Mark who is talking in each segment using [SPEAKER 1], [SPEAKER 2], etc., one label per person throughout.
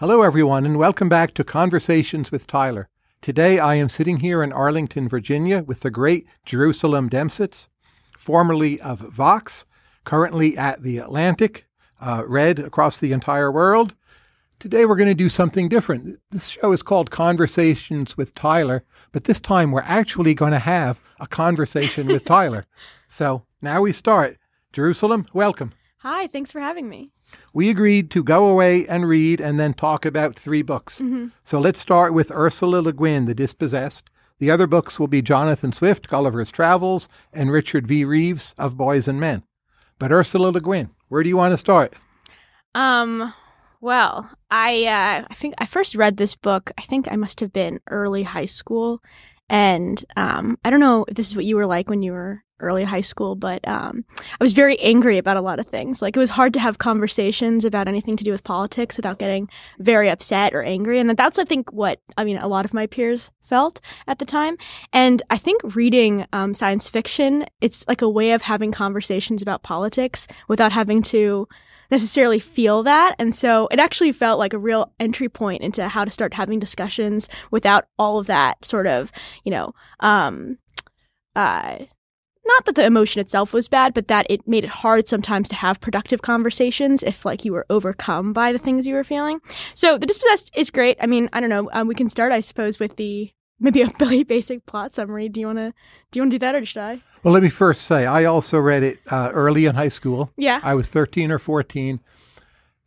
[SPEAKER 1] Hello, everyone, and welcome back to Conversations with Tyler. Today I am sitting here in Arlington, Virginia with the great Jerusalem Demsas, formerly of Vox, currently at The Atlantic, uh, read across the entire world. Today we're going to do something different. This show is called Conversations with Tyler, but this time we're actually going to have a conversation with Tyler. So now we start. Jerusalem, welcome.
[SPEAKER 2] Hi, thanks for having me.
[SPEAKER 1] We agreed to go away and read and then talk about three books.
[SPEAKER 2] Mm-hmm.
[SPEAKER 1] So let's start with Ursula Le Guin, The Dispossessed. The other books will be Jonathan Swift, Gulliver's Travels, and Richard V. Reeves of Boys and Men. But Ursula Le Guin, where do you want to start?
[SPEAKER 2] Um, well, I uh, I think I first read this book. I think I must have been early high school, and um, I don't know if this is what you were like when you were early high school, but um, I was very angry about a lot of things. Like it was hard to have conversations about anything to do with politics without getting very upset or angry. And that's, I think, what I mean, a lot of my peers felt at the time. And I think reading um, science fiction, it's like a way of having conversations about politics without having to necessarily feel that. And so it actually felt like a real entry point into how to start having discussions without all of that sort of, you know, um, uh, not that the emotion itself was bad, but that it made it hard sometimes to have productive conversations if like you were overcome by the things you were feeling. So the dispossessed is great. I mean, I don't know. Um, we can start, I suppose, with the maybe a really basic plot summary. Do you want to do you want to do that or should I?
[SPEAKER 1] Well, let me first say I also read it uh, early in high school.
[SPEAKER 2] Yeah.
[SPEAKER 1] I was 13 or 14,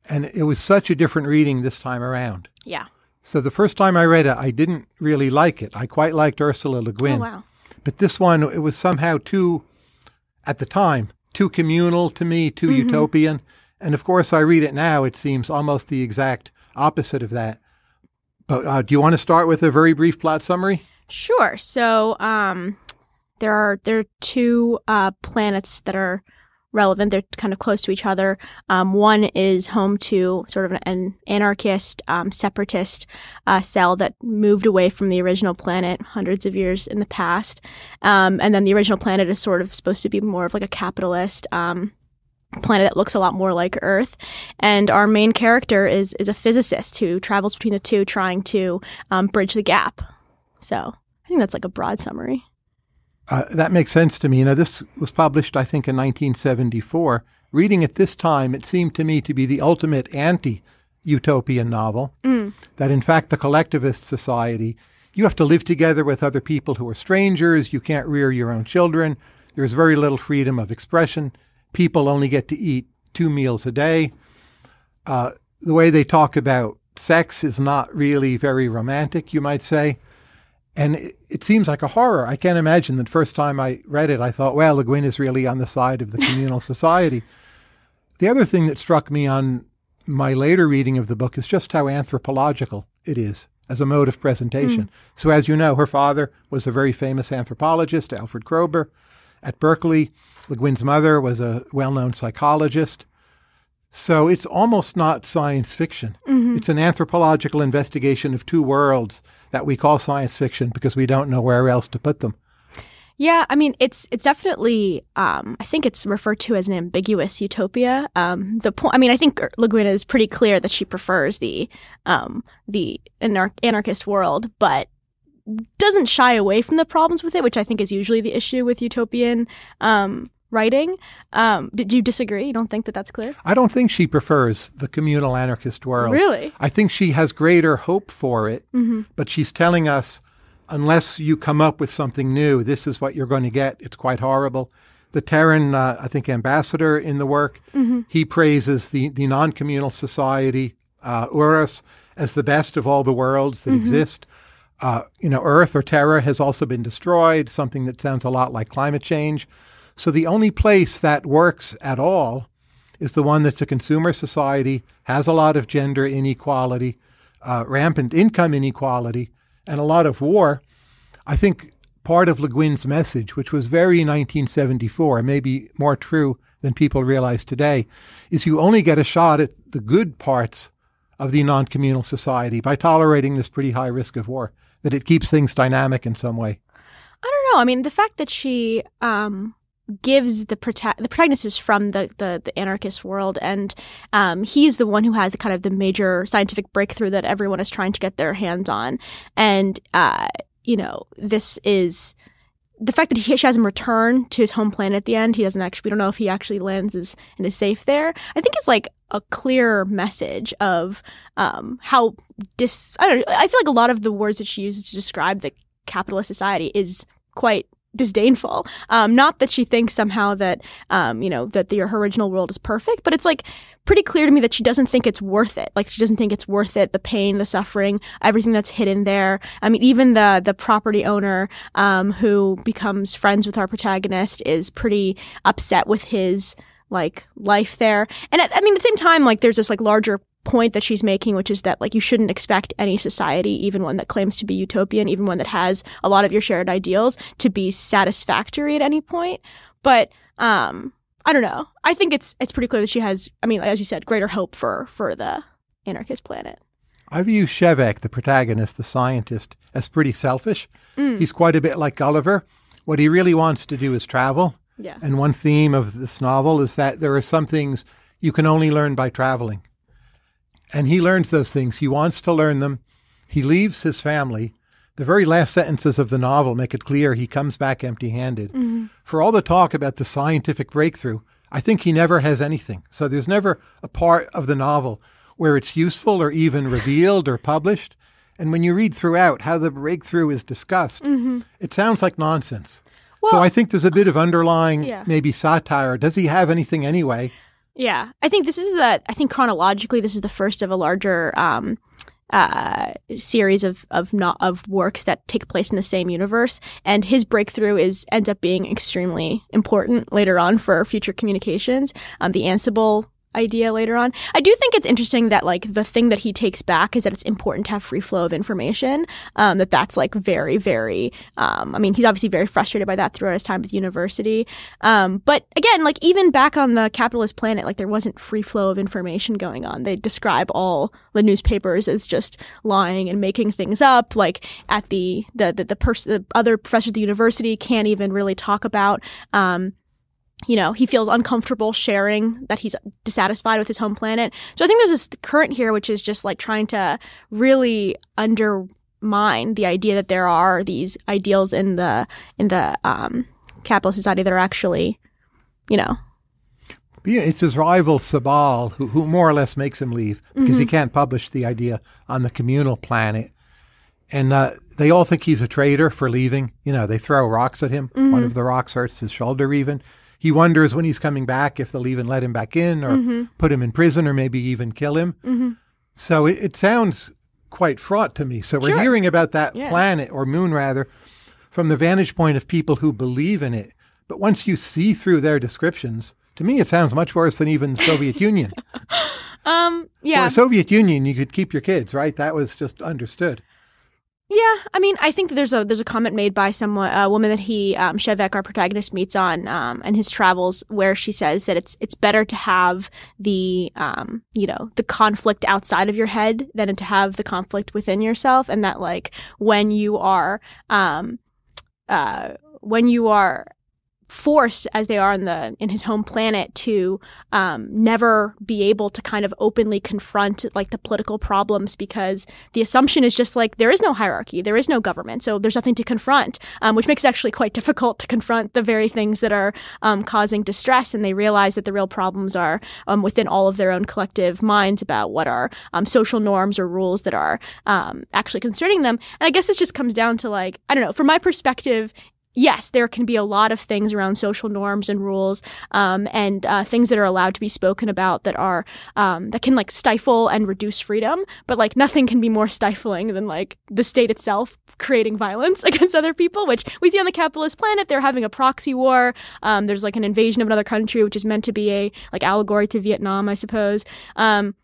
[SPEAKER 1] and it was such a different reading this time around.
[SPEAKER 2] Yeah.
[SPEAKER 1] So the first time I read it, I didn't really like it. I quite liked Ursula Le Guin.
[SPEAKER 2] Oh wow.
[SPEAKER 1] But this one, it was somehow too, at the time, too communal to me, too
[SPEAKER 2] Mm-hmm.
[SPEAKER 1] utopian. And of course, I read it now, it seems almost the exact opposite of that. But uh, do you want to start with a very brief plot summary?
[SPEAKER 2] Sure. So, um, there are there are two uh, planets that are relevant. They're kind of close to each other. Um, one is home to sort of an anarchist, um, separatist uh, cell that moved away from the original planet hundreds of years in the past. Um, and then the original planet is sort of supposed to be more of like a capitalist. Um, planet that looks a lot more like Earth. And our main character is is a physicist who travels between the two, trying to um, bridge the gap. So I think that's like a broad summary.
[SPEAKER 1] Uh, that makes sense to me. You know, this was published, I think, in 1974. Reading it this time, it seemed to me to be the ultimate anti utopian novel. That, in fact, the collectivist society, you have to live together with other people who are strangers. You can't rear your own children. There's very little freedom of expression. People only get to eat two meals a day. Uh, the way they talk about sex is not really very romantic, you might say. And it, it seems like a horror. I can't imagine the first time I read it, I thought, well, Le Guin is really on the side of the communal society. The other thing that struck me on my later reading of the book is just how anthropological it is as a mode of presentation. Hmm. So, as you know, her father was a very famous anthropologist, Alfred Kroeber, at Berkeley. Le Guin's mother was a well known psychologist. So it's almost not science fiction. Mm-hmm. It's an anthropological investigation of two worlds that we call science fiction because we don't know where else to put them.
[SPEAKER 2] Yeah, I mean it's it's definitely um, I think it's referred to as an ambiguous utopia. Um, the point, I mean, I think Le Guin is pretty clear that she prefers the um, the anar- anarchist world, but doesn't shy away from the problems with it, which I think is usually the issue with utopian um, writing. Um, did you disagree? You don't think that that's clear?
[SPEAKER 1] I don't think she prefers the communal anarchist world.
[SPEAKER 2] Really?
[SPEAKER 1] I think she has greater hope for it,
[SPEAKER 2] Mm-hmm.
[SPEAKER 1] but she's telling us unless you come up with something new, this is what you're going to get. It's quite horrible. The Terran, uh, I think, ambassador in the work,
[SPEAKER 2] Mm-hmm.
[SPEAKER 1] he praises the, the non communal society, uh, Urras, as the best of all the worlds
[SPEAKER 2] Mm-hmm.
[SPEAKER 1] that exist. Uh, you know, Earth or Terra has also been destroyed, something that sounds a lot like climate change. So the only place that works at all is the one that's a consumer society, has a lot of gender inequality, uh, rampant income inequality, and a lot of war. I think part of Le Guin's message, which was very 1974, maybe more true than people realize today, is you only get a shot at the good parts of the non communal society by tolerating this pretty high risk of war, that it keeps things dynamic in some way.
[SPEAKER 2] I don't know. I mean, the fact that she um, gives the the protagonist is from the, the, the anarchist world, and um, he's the one who has the kind of the major scientific breakthrough that everyone is trying to get their hands on, and uh, you know this is the fact that he, she has him return to his home planet at the end. He doesn't actually. We don't know if he actually lands is and is safe there. I think it's like a clear message of um, how dis. I don't. know. I feel like a lot of the words that she uses to describe the capitalist society is quite disdainful. Um, not that she thinks somehow that um, you know that the her original world is perfect, but it's like pretty clear to me that she doesn't think it's worth it. Like she doesn't think it's worth it. The pain, the suffering, everything that's hidden there. I mean, even the the property owner um, who becomes friends with our protagonist is pretty upset with his like life there. And at, I mean, at the same time, like there's this like larger point that she's making, which is that like you shouldn't expect any society, even one that claims to be utopian, even one that has a lot of your shared ideals, to be satisfactory at any point. But um, I don't know. I think it's it's pretty clear that she has. I mean, as you said, greater hope for for the anarchist planet.
[SPEAKER 1] I view Shevek, the protagonist, the scientist, as pretty selfish. He's quite a bit like Gulliver. What he really wants to do is travel.
[SPEAKER 2] Yeah.
[SPEAKER 1] And one theme of this novel is that there are some things you can only learn by traveling. And he learns those things. He wants to learn them. He leaves his family. The very last sentences of the novel make it clear he comes back empty handed. Mm-hmm. For all the talk about the scientific breakthrough, I think he never has anything. So there's never a part of the novel where it's useful or even revealed or published. And when you read throughout how the breakthrough is discussed, mm-hmm. it sounds like nonsense. so I think there's a bit of underlying,
[SPEAKER 2] Yeah.
[SPEAKER 1] maybe satire. Does he have anything anyway?
[SPEAKER 2] Yeah, I think this is the. I think chronologically, this is the first of a larger um, uh, series of of not of works that take place in the same universe. And his breakthrough is ends up being extremely important later on for future communications. Um, the Ansible idea later on. I do think it's interesting that like the thing that he takes back is that it's important to have free flow of information. Um, that that's like very very. Um, I mean, he's obviously very frustrated by that throughout his time at university. Um, but again, like even back on the capitalist planet, like there wasn't free flow of information going on. They describe all the newspapers as just lying and making things up. Like at the the the, the person, the other professors at the university can't even really talk about. Um, you know, he feels uncomfortable sharing that he's dissatisfied with his home planet. So I think there's this current here, which is just like trying to really undermine the idea that there are these ideals in the in the um, capitalist society that are actually, you know,
[SPEAKER 1] yeah, it's his rival Sabul who, who more or less makes him leave because he can't publish the idea on the communal planet. And uh, they all think he's a traitor for leaving. You know, they throw rocks at him. One of the rocks hurts his shoulder even. He wonders when he's coming back if they'll even let him back in or put him in prison or maybe even kill him. So it, it sounds quite fraught to me. So we're
[SPEAKER 2] Sure.
[SPEAKER 1] hearing about that
[SPEAKER 2] Yeah.
[SPEAKER 1] planet or moon rather from the vantage point of people who believe in it. But once you see through their descriptions, to me it sounds much worse than even the Soviet Union.
[SPEAKER 2] um, yeah,
[SPEAKER 1] For Soviet Union, you could keep your kids, right? That was just understood.
[SPEAKER 2] Yeah, I mean, I think there's a there's a comment made by someone, a woman that he um, Shevek, our protagonist, meets on um, in his travels, where she says that it's it's better to have the um, you know the conflict outside of your head than to have the conflict within yourself, and that like when you are um, uh, when you are forced as they are in the in his home planet to um, never be able to kind of openly confront like the political problems because the assumption is just like there is no hierarchy there is no government so there's nothing to confront um, which makes it actually quite difficult to confront the very things that are um, causing distress and they realize that the real problems are um, within all of their own collective minds about what are um, social norms or rules that are um, actually concerning them. And i guess it just comes down to like i don't know from my perspective yes, there can be a lot of things around social norms and rules, um, and uh, things that are allowed to be spoken about that are um, that can like stifle and reduce freedom. But like nothing can be more stifling than like the state itself creating violence against other people, which we see on the capitalist planet. They're having a proxy war. Um, there's like an invasion of another country, which is meant to be a like allegory to Vietnam, I suppose. Um,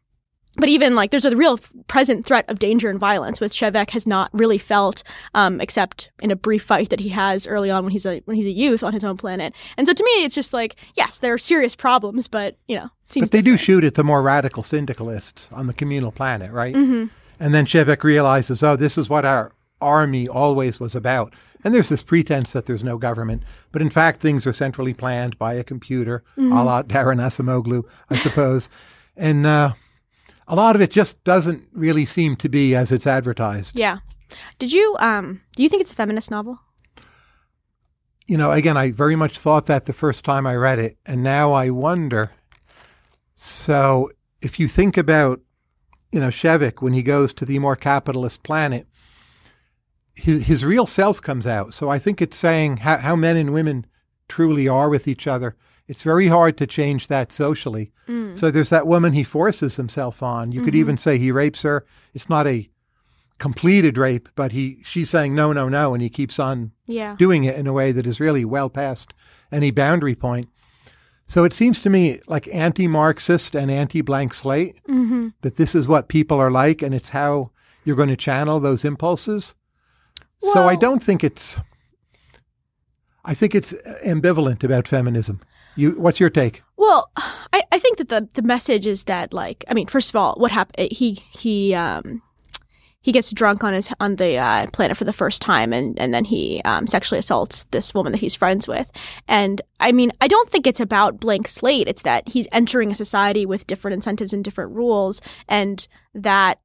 [SPEAKER 2] but even like there's a real present threat of danger and violence, which Shevek has not really felt, um, except in a brief fight that he has early on when he's a when he's a youth on his own planet. And so to me, it's just like yes, there are serious problems, but you know, it seems
[SPEAKER 1] But they do shoot at the more radical syndicalists on the communal planet, right? Mm-hmm. And then Shevek realizes, oh, this is what our army always was about. And there's this pretense that there's no government, but in fact, things are centrally planned by a computer,
[SPEAKER 2] Mm-hmm.
[SPEAKER 1] a la Daron Acemoglu, I suppose. and uh, a lot of it just doesn't really seem to be as it's advertised.
[SPEAKER 2] Yeah. Did you um do you think it's a feminist novel?
[SPEAKER 1] You know, again, I very much thought that the first time I read it, and now I wonder. So, if you think about, you know, Shevek when he goes to the more capitalist planet, his his real self comes out. So I think it's saying how, how men and women truly are with each other. It's very hard to change that socially. So there's that woman he forces himself on. You could even say he rapes her. It's not a completed rape, but he she's saying no, no, no, and he keeps on
[SPEAKER 2] Yeah.
[SPEAKER 1] doing it in a way that is really well past any boundary point. So it seems to me like anti-Marxist and anti-blank slate
[SPEAKER 2] Mm-hmm.
[SPEAKER 1] that this is what people are like, and it's how you're going to channel those impulses. so I don't think it's. I think it's ambivalent about feminism. You, what's your take?
[SPEAKER 2] Well, I, I think that the the message is that like I mean, first of all, what happened? He he um he gets drunk on his on the uh, planet for the first time, and and then he um, sexually assaults this woman that he's friends with. And I mean, I don't think it's about blank slate. It's that he's entering a society with different incentives and different rules, and that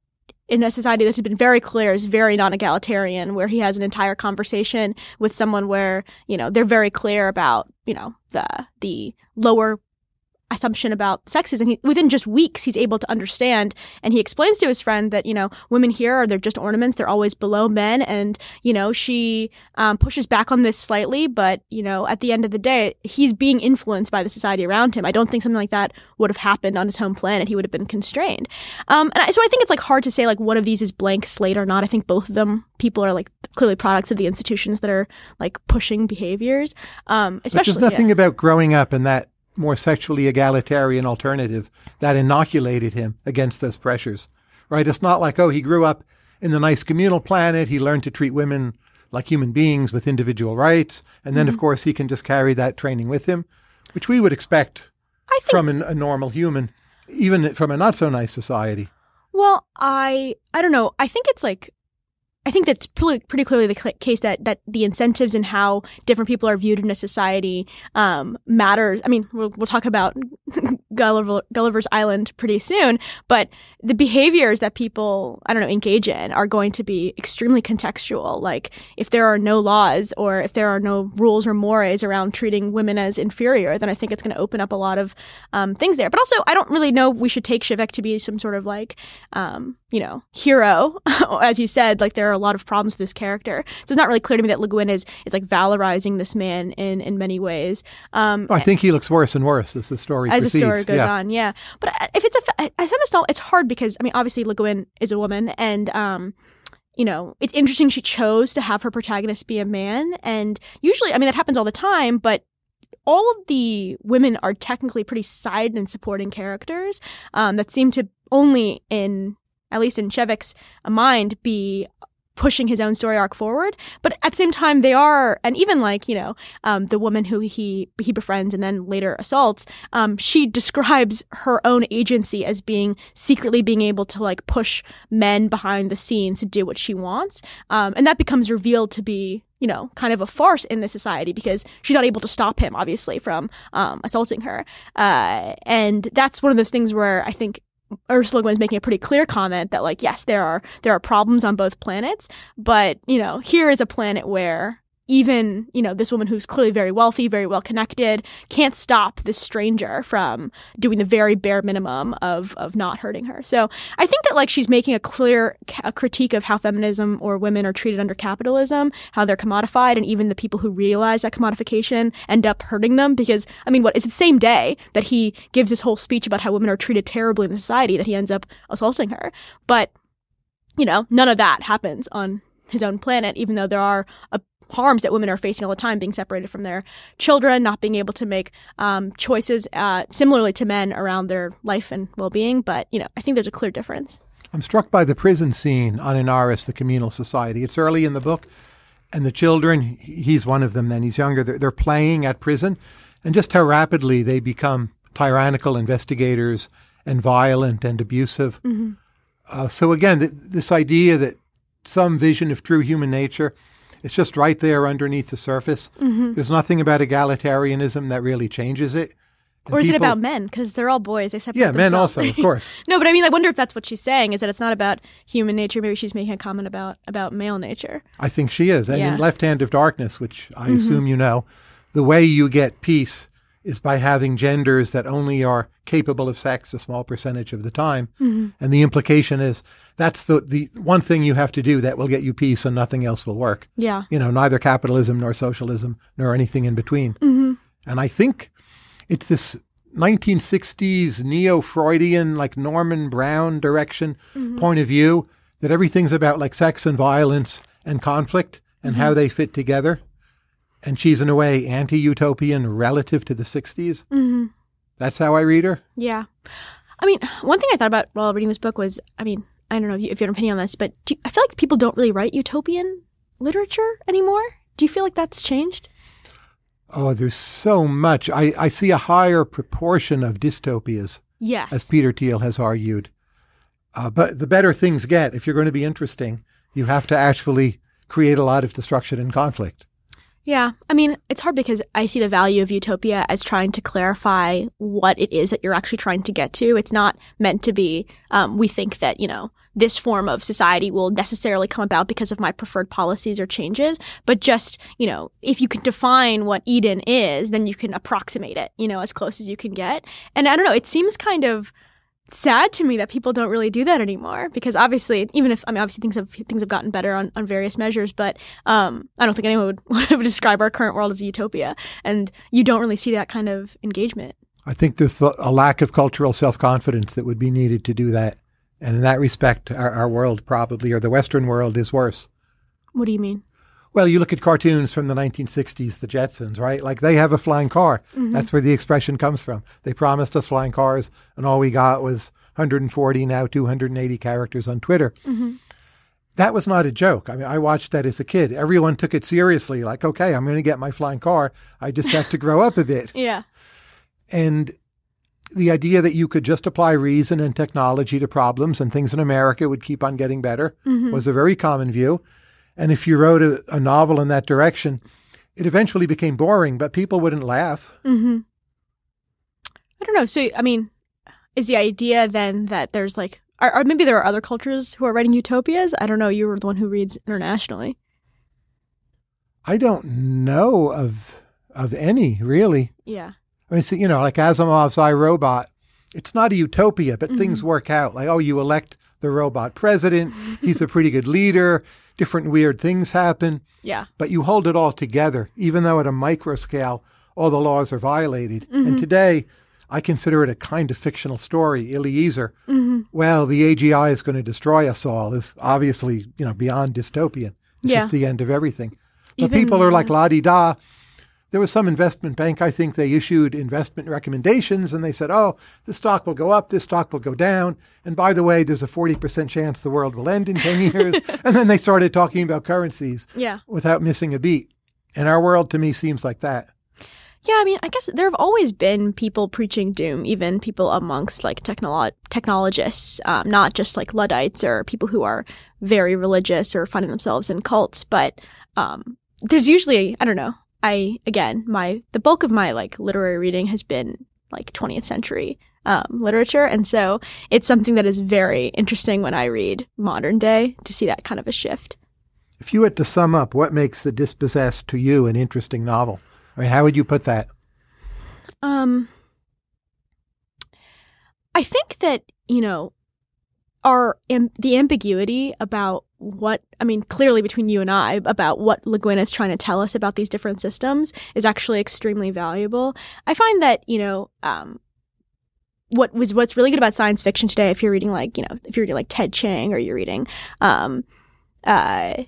[SPEAKER 2] in a society that has been very clear is very non-egalitarian where he has an entire conversation with someone where you know they're very clear about you know the the lower assumption about sexes and he, within just weeks he's able to understand and he explains to his friend that you know women here are they're just ornaments they're always below men and you know she um, pushes back on this slightly but you know at the end of the day he's being influenced by the society around him. I don't think something like that would have happened on his home planet. He would have been constrained. Um, and I, so i think it's like hard to say like one of these is blank slate or not. I think both of them people are like clearly products of the institutions that are like pushing behaviors. Um,
[SPEAKER 1] But
[SPEAKER 2] especially
[SPEAKER 1] there's nothing about growing up in that more sexually egalitarian alternative that inoculated him against those pressures, right? It's not like, oh, he grew up in the nice communal planet. He learned to treat women like human beings with individual rights. And then, of mm-hmm. course, he can just carry that training with him, which we would expect
[SPEAKER 2] I think
[SPEAKER 1] from an, a normal human, even from a not so nice society.
[SPEAKER 2] Well, I I don't know. I think it's like I think that's pretty, clearly the case that that the incentives and how different people are viewed in a society um, matters. I mean, we'll, we'll talk about Gulliver, Gulliver's Island pretty soon, but the behaviors that people I don't know engage in are going to be extremely contextual. Like if there are no laws or if there are no rules or mores around treating women as inferior, then I think it's going to open up a lot of um, things there. But also, I don't really know if we should take Shevek to be some sort of like um, you know hero, as you said. Like there are a lot of problems with this character, so it's not really clear to me that Le Guin is is like valorizing this man in in many ways. Um,
[SPEAKER 1] I think he looks worse and worse as the story
[SPEAKER 2] as the story goes
[SPEAKER 1] yeah.
[SPEAKER 2] on. Yeah, but uh, if it's a, a feminist novel, it's hard because I mean, obviously, Le Guin is a woman, and um, you know, it's interesting she chose to have her protagonist be a man, and usually, I mean, that happens all the time, but. All of the women are technically pretty side and supporting characters um, that seem to only in at least in Shevek's mind be pushing his own story arc forward but at the same time they are and even like you know um, the woman who he he befriends and then later assaults um, she describes her own agency as being secretly being able to like push men behind the scenes to do what she wants um, and that becomes revealed to be you know, kind of a farce in this society because she's not able to stop him, obviously, from um, assaulting her. Uh, and that's one of those things where I think Ursula Le making a pretty clear comment that, like, yes, there are there are problems on both planets, but you know, here is a planet where even you know this woman who's clearly very wealthy, very well connected, can't stop this stranger from doing the very bare minimum of of not hurting her. So I think that like she's making a clear a critique of how feminism or women are treated under capitalism, how they're commodified, and even the people who realize that commodification end up hurting them because I mean, what is the same day that he gives this whole speech about how women are treated terribly in the society that he ends up assaulting her, but you know none of that happens on his own planet, even though there are a harms that women are facing all the time, being separated from their children, not being able to make um, choices uh, similarly to men around their life and well-being. But you know, I think there's a clear difference.
[SPEAKER 1] I'm struck by the prison scene on Anarres, the communal society. It's early in the book, and the children, he's one of them then, he's younger, they're, they're playing at prison, and just how rapidly they become tyrannical investigators and violent and abusive. Uh, so again, th- this idea that some vision of true human nature. It's just right there underneath the surface.
[SPEAKER 2] Mm-hmm.
[SPEAKER 1] There's nothing about egalitarianism that really changes it. And
[SPEAKER 2] Or is it about men? Because they're all boys. They separate
[SPEAKER 1] Yeah, men also, of course.
[SPEAKER 2] no, but I mean, I wonder if that's what she's saying. Is that it's not about human nature? Maybe she's making a comment about about male nature.
[SPEAKER 1] I think she is. And
[SPEAKER 2] Yeah. Mm-hmm.
[SPEAKER 1] in Left Hand of Darkness, which I assume you know, the way you get peace is by having genders that only are capable of sex a small percentage of the time.
[SPEAKER 2] Mm-hmm.
[SPEAKER 1] And the implication is that's the, the one thing you have to do that will get you peace and nothing else will work.
[SPEAKER 2] Yeah.
[SPEAKER 1] You know, neither capitalism nor socialism nor anything in between.
[SPEAKER 2] Mm-hmm.
[SPEAKER 1] And I think it's this 1960s neo Freudian, like Norman Brown direction
[SPEAKER 2] Mm-hmm.
[SPEAKER 1] point of view that everything's about like sex and violence and conflict and
[SPEAKER 2] Mm-hmm.
[SPEAKER 1] how they fit together. And she's, in a way, anti utopian relative to the 60s.
[SPEAKER 2] Mm-hmm.
[SPEAKER 1] That's how I read her.
[SPEAKER 2] Yeah. I mean, one thing I thought about while reading this book was, I mean, I don't know if you, if you have an opinion on this, but do, I feel like people don't really write utopian literature anymore. Do you feel like that's changed?
[SPEAKER 1] Oh, there's so much. I, I see a higher proportion of dystopias,
[SPEAKER 2] Yes.
[SPEAKER 1] as Peter Thiel has argued. Uh, but the better things get, if you're going to be interesting, you have to actually create a lot of destruction and conflict.
[SPEAKER 2] Yeah. I mean, it's hard because I see the value of utopia as trying to clarify what it is that you're actually trying to get to. It's not meant to be, um, we think that, you know, this form of society will necessarily come about because of my preferred policies or changes, but just, you know, if you can define what Eden is, then you can approximate it, you know, as close as you can get. And I don't know, it seems kind of sad to me that people don't really do that anymore because obviously even if I mean obviously things have things have gotten better on, on various measures but um, I don't think anyone would, would describe our current world as a utopia and you don't really see that kind of engagement
[SPEAKER 1] I think there's the- a lack of cultural self confidence that would be needed to do that. And in that respect, our, our world probably, or the Western world, is worse.
[SPEAKER 2] what do you mean
[SPEAKER 1] Well, you look at cartoons from the 1960s, the Jetsons, right? Like they have a flying car. Mm-hmm. That's where the expression comes from. They promised us flying cars, and all we got was 140, now 280 characters on Twitter. Mm-hmm. That was not a joke. I mean, I watched that as a kid. Everyone took it seriously, like, okay, I'm going to get my flying car. I just have to grow up a bit.
[SPEAKER 2] yeah
[SPEAKER 1] And the idea that you could just apply reason and technology to problems and things in America would keep on getting better mm-hmm. was a very common view. And if you wrote a, a novel in that direction, it eventually became boring, but people wouldn't laugh.
[SPEAKER 2] mm-hmm. I don't know so I mean is the idea then that there's like or, or maybe there are other cultures who are writing utopias I don't know you were the one who reads internationally
[SPEAKER 1] I don't know of of any really.
[SPEAKER 2] yeah
[SPEAKER 1] I mean, so, you know, like Asimov's I Robot, it's not a utopia, but things work out. Like, oh, you elect the robot president, he's a pretty good leader, different weird things happen.
[SPEAKER 2] yeah
[SPEAKER 1] but you hold it all together, even though at a micro scale, all the laws are violated. And mm-hmm. today, I consider it a kind of fictional story. Eliezer, mm-hmm. well, the AGI is going to destroy us all, is obviously, you know, beyond dystopian. It's
[SPEAKER 2] Yeah.
[SPEAKER 1] just the end of everything. But
[SPEAKER 2] Even-
[SPEAKER 1] people are like la di da. There was some investment bank, I think they issued investment recommendations and they said, oh, this stock will go up, this stock will go down. And by the way, there's a 40% chance the world will end in 10 years. and then they started talking about currencies
[SPEAKER 2] yeah
[SPEAKER 1] without missing a beat. And our world to me seems like that.
[SPEAKER 2] Yeah, I mean, I guess there have always been people preaching doom, even people amongst like technolo- technologists, um, not just like Luddites or people who are very religious or finding themselves in cults. But um, there's usually, I don't know, I, again, my, the bulk of my like literary reading has been like 20th century um, literature. And so it's something that is very interesting when I read modern day to see that kind of a shift.
[SPEAKER 1] If you had to sum up what makes The Dispossessed to you an interesting novel, I mean, how would you put that?
[SPEAKER 2] Um, I think that you know, our am- the ambiguity about what I mean, clearly between you and I about what Le Guin is trying to tell us about these different systems is actually extremely valuable. I find that you know, um, what was what's really good about science fiction today, if you're reading like you know, if you're reading like Ted Chiang or you're reading, um, uh.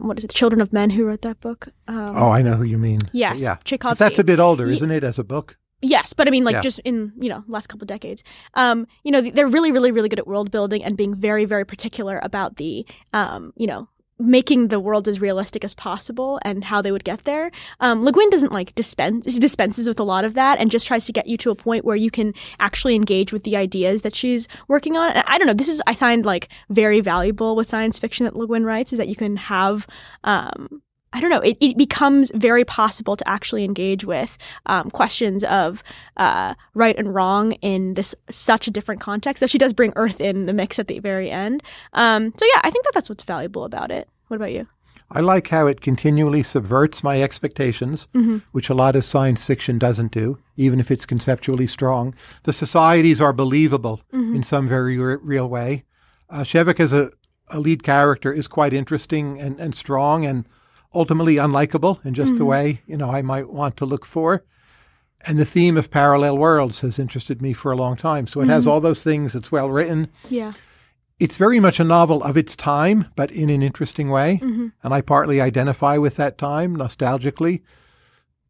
[SPEAKER 2] What is it? Children of Men. Who wrote that book? Um,
[SPEAKER 1] Oh, I know who you mean.
[SPEAKER 2] yes,
[SPEAKER 1] Yeah. But
[SPEAKER 2] Tchaikovsky.
[SPEAKER 1] that's a bit older, isn't it, as a book?
[SPEAKER 2] Yes, but I mean, like
[SPEAKER 1] Yeah.
[SPEAKER 2] just in you know last couple decades, um, you know, they're really, really, really good at world building and being very, very particular about the, um, you know, making the world as realistic as possible and how they would get there. Um, Le Guin doesn't like dispense dispenses with a lot of that and just tries to get you to a point where you can actually engage with the ideas that she's working on. And I don't know. This is I find like very valuable with science fiction that Le Guin writes is that you can have um, I don't know, it, it becomes very possible to actually engage with um, questions of uh, right and wrong in this such a different context. So she does bring Earth in the mix at the very end. Um, so yeah, I think that that's what's valuable about it. What about you?
[SPEAKER 1] I like how it continually subverts my expectations, mm-hmm. which a lot of science fiction doesn't do, even if it's conceptually strong. The societies are believable mm-hmm. in some very real way. Uh, Shevek as a, a lead character is quite interesting and, and strong and ultimately unlikable in just mm-hmm. the way you know I might want to look for. And the theme of parallel worlds has interested me for a long time. So it mm-hmm. has all those things. It's well written.
[SPEAKER 2] Yeah.
[SPEAKER 1] It's very much a novel of its time, but in an interesting way. Mm-hmm. And I partly identify with that time nostalgically.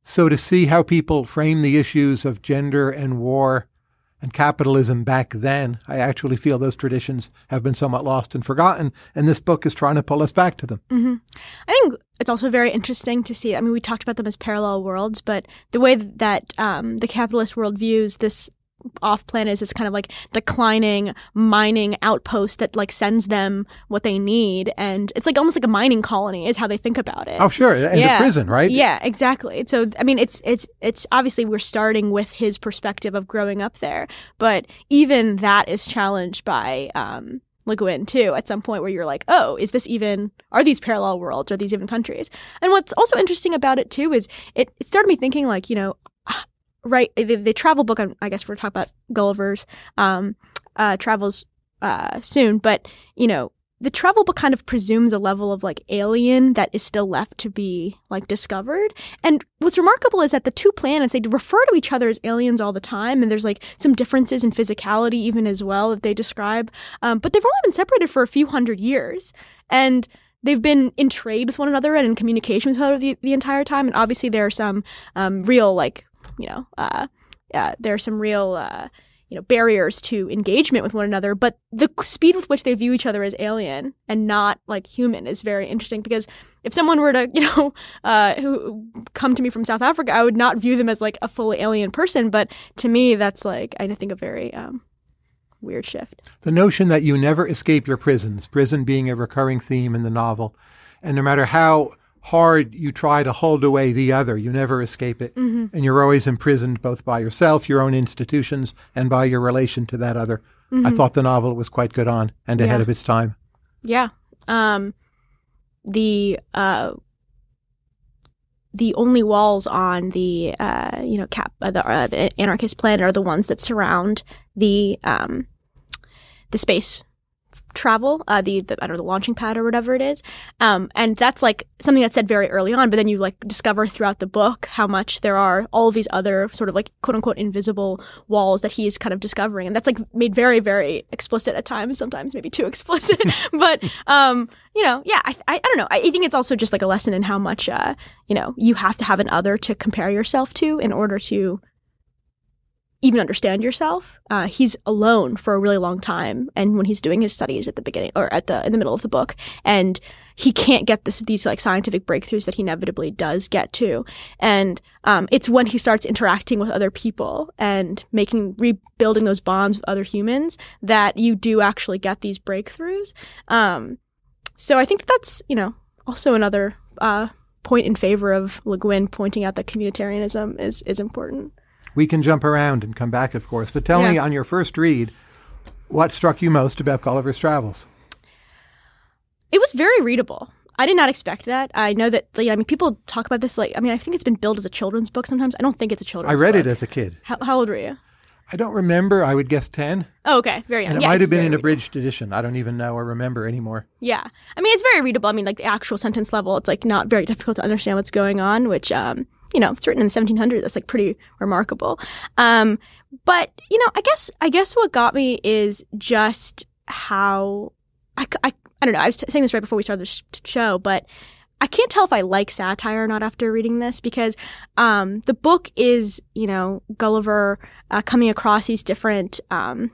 [SPEAKER 1] So to see how people frame the issues of gender and war and capitalism back then, I actually feel those traditions have been somewhat lost and forgotten. And this book is trying to pull us back to them.
[SPEAKER 2] Mm-hmm. I think it's also very interesting to see. I mean, we talked about them as parallel worlds, but the way that um, the capitalist world views this off planet is this kind of like declining mining outpost that like sends them what they need and it's like almost like a mining colony is how they think about it
[SPEAKER 1] oh sure and yeah. a prison right
[SPEAKER 2] yeah exactly so i mean it's it's it's obviously we're starting with his perspective of growing up there but even that is challenged by um Le Guin too at some point where you're like, oh, is this even are these parallel worlds? Are these even countries? And what's also interesting about it too is it, it started me thinking like, you know, right the, the travel book i guess we're talking about gulliver's um, uh, travels uh, soon but you know the travel book kind of presumes a level of like alien that is still left to be like discovered. And what's remarkable is that the two planets they refer to each other as aliens all the time, and there's like some differences in physicality even as well that they describe. Um, but they've only been separated for a few hundred years, and they've been in trade with one another and in communication with each other the, the entire time. And obviously there are some um, real like you know, uh, uh, there are some real, uh, you know, barriers to engagement with one another. But the speed with which they view each other as alien and not like human is very interesting because if someone were to, you know, uh, who come to me from South Africa, I would not view them as like a fully alien person. But to me, that's like, I think a very, um, weird shift.
[SPEAKER 1] The notion that you never escape your prisons, prison being a recurring theme in the novel, and no matter how hard you try to hold away the other. You never escape it. Mm-hmm. And you're always imprisoned both by yourself, your own institutions, and by your relation to that other. Mm-hmm. I thought the novel was quite good on and ahead of its time.
[SPEAKER 2] Yeah. Um, the uh, the only walls on the uh, you know cap uh, the, uh, the anarchist planet are the ones that surround the um, the space travel, uh, the, the, I don't know the launching pad or whatever it is, um, and that's like something that's said very early on. But then you like discover throughout the book how much there are all these other sort of like quote unquote invisible walls that he's kind of discovering, and that's like made very very explicit at times, sometimes maybe too explicit. but um, you know, yeah, I, I, I don't know. I, I think it's also just like a lesson in how much uh, you know you have to have an other to compare yourself to in order to even understand yourself. Uh, he's alone for a really long time, and when he's doing his studies at the beginning or at the in the middle of the book, and he can't get this these like scientific breakthroughs that he inevitably does get to, and um, it's when he starts interacting with other people and making rebuilding those bonds with other humans that you do actually get these breakthroughs. Um, so I think that's you know also another uh, point in favor of Le Guin pointing out that communitarianism is is important.
[SPEAKER 1] We can jump around and come back, of course. But tell yeah. me, on your first read, what struck you most about Gulliver's Travels?
[SPEAKER 2] It was very readable. I did not expect that. I know that, like, I mean, people talk about this like, I mean, I think it's been billed as a children's book sometimes. I don't think it's a children's book.
[SPEAKER 1] I read
[SPEAKER 2] book.
[SPEAKER 1] it as a kid.
[SPEAKER 2] How, how, old were you?
[SPEAKER 1] I don't remember. I would guess 10.
[SPEAKER 2] Oh, okay. Very young.
[SPEAKER 1] And it
[SPEAKER 2] yeah,
[SPEAKER 1] might have been an abridged edition. I don't even know or remember anymore.
[SPEAKER 2] Yeah. I mean, it's very readable. I mean, like the actual sentence level, it's like not very difficult to understand what's going on, which, um, you know, it's written in the 1700s. That's like pretty remarkable. Um, but you know, I guess I guess what got me is just how I, I, I don't know. I was t- saying this right before we started the sh- show, but I can't tell if I like satire or not after reading this because um, the book is, you know, Gulliver uh, coming across these different um,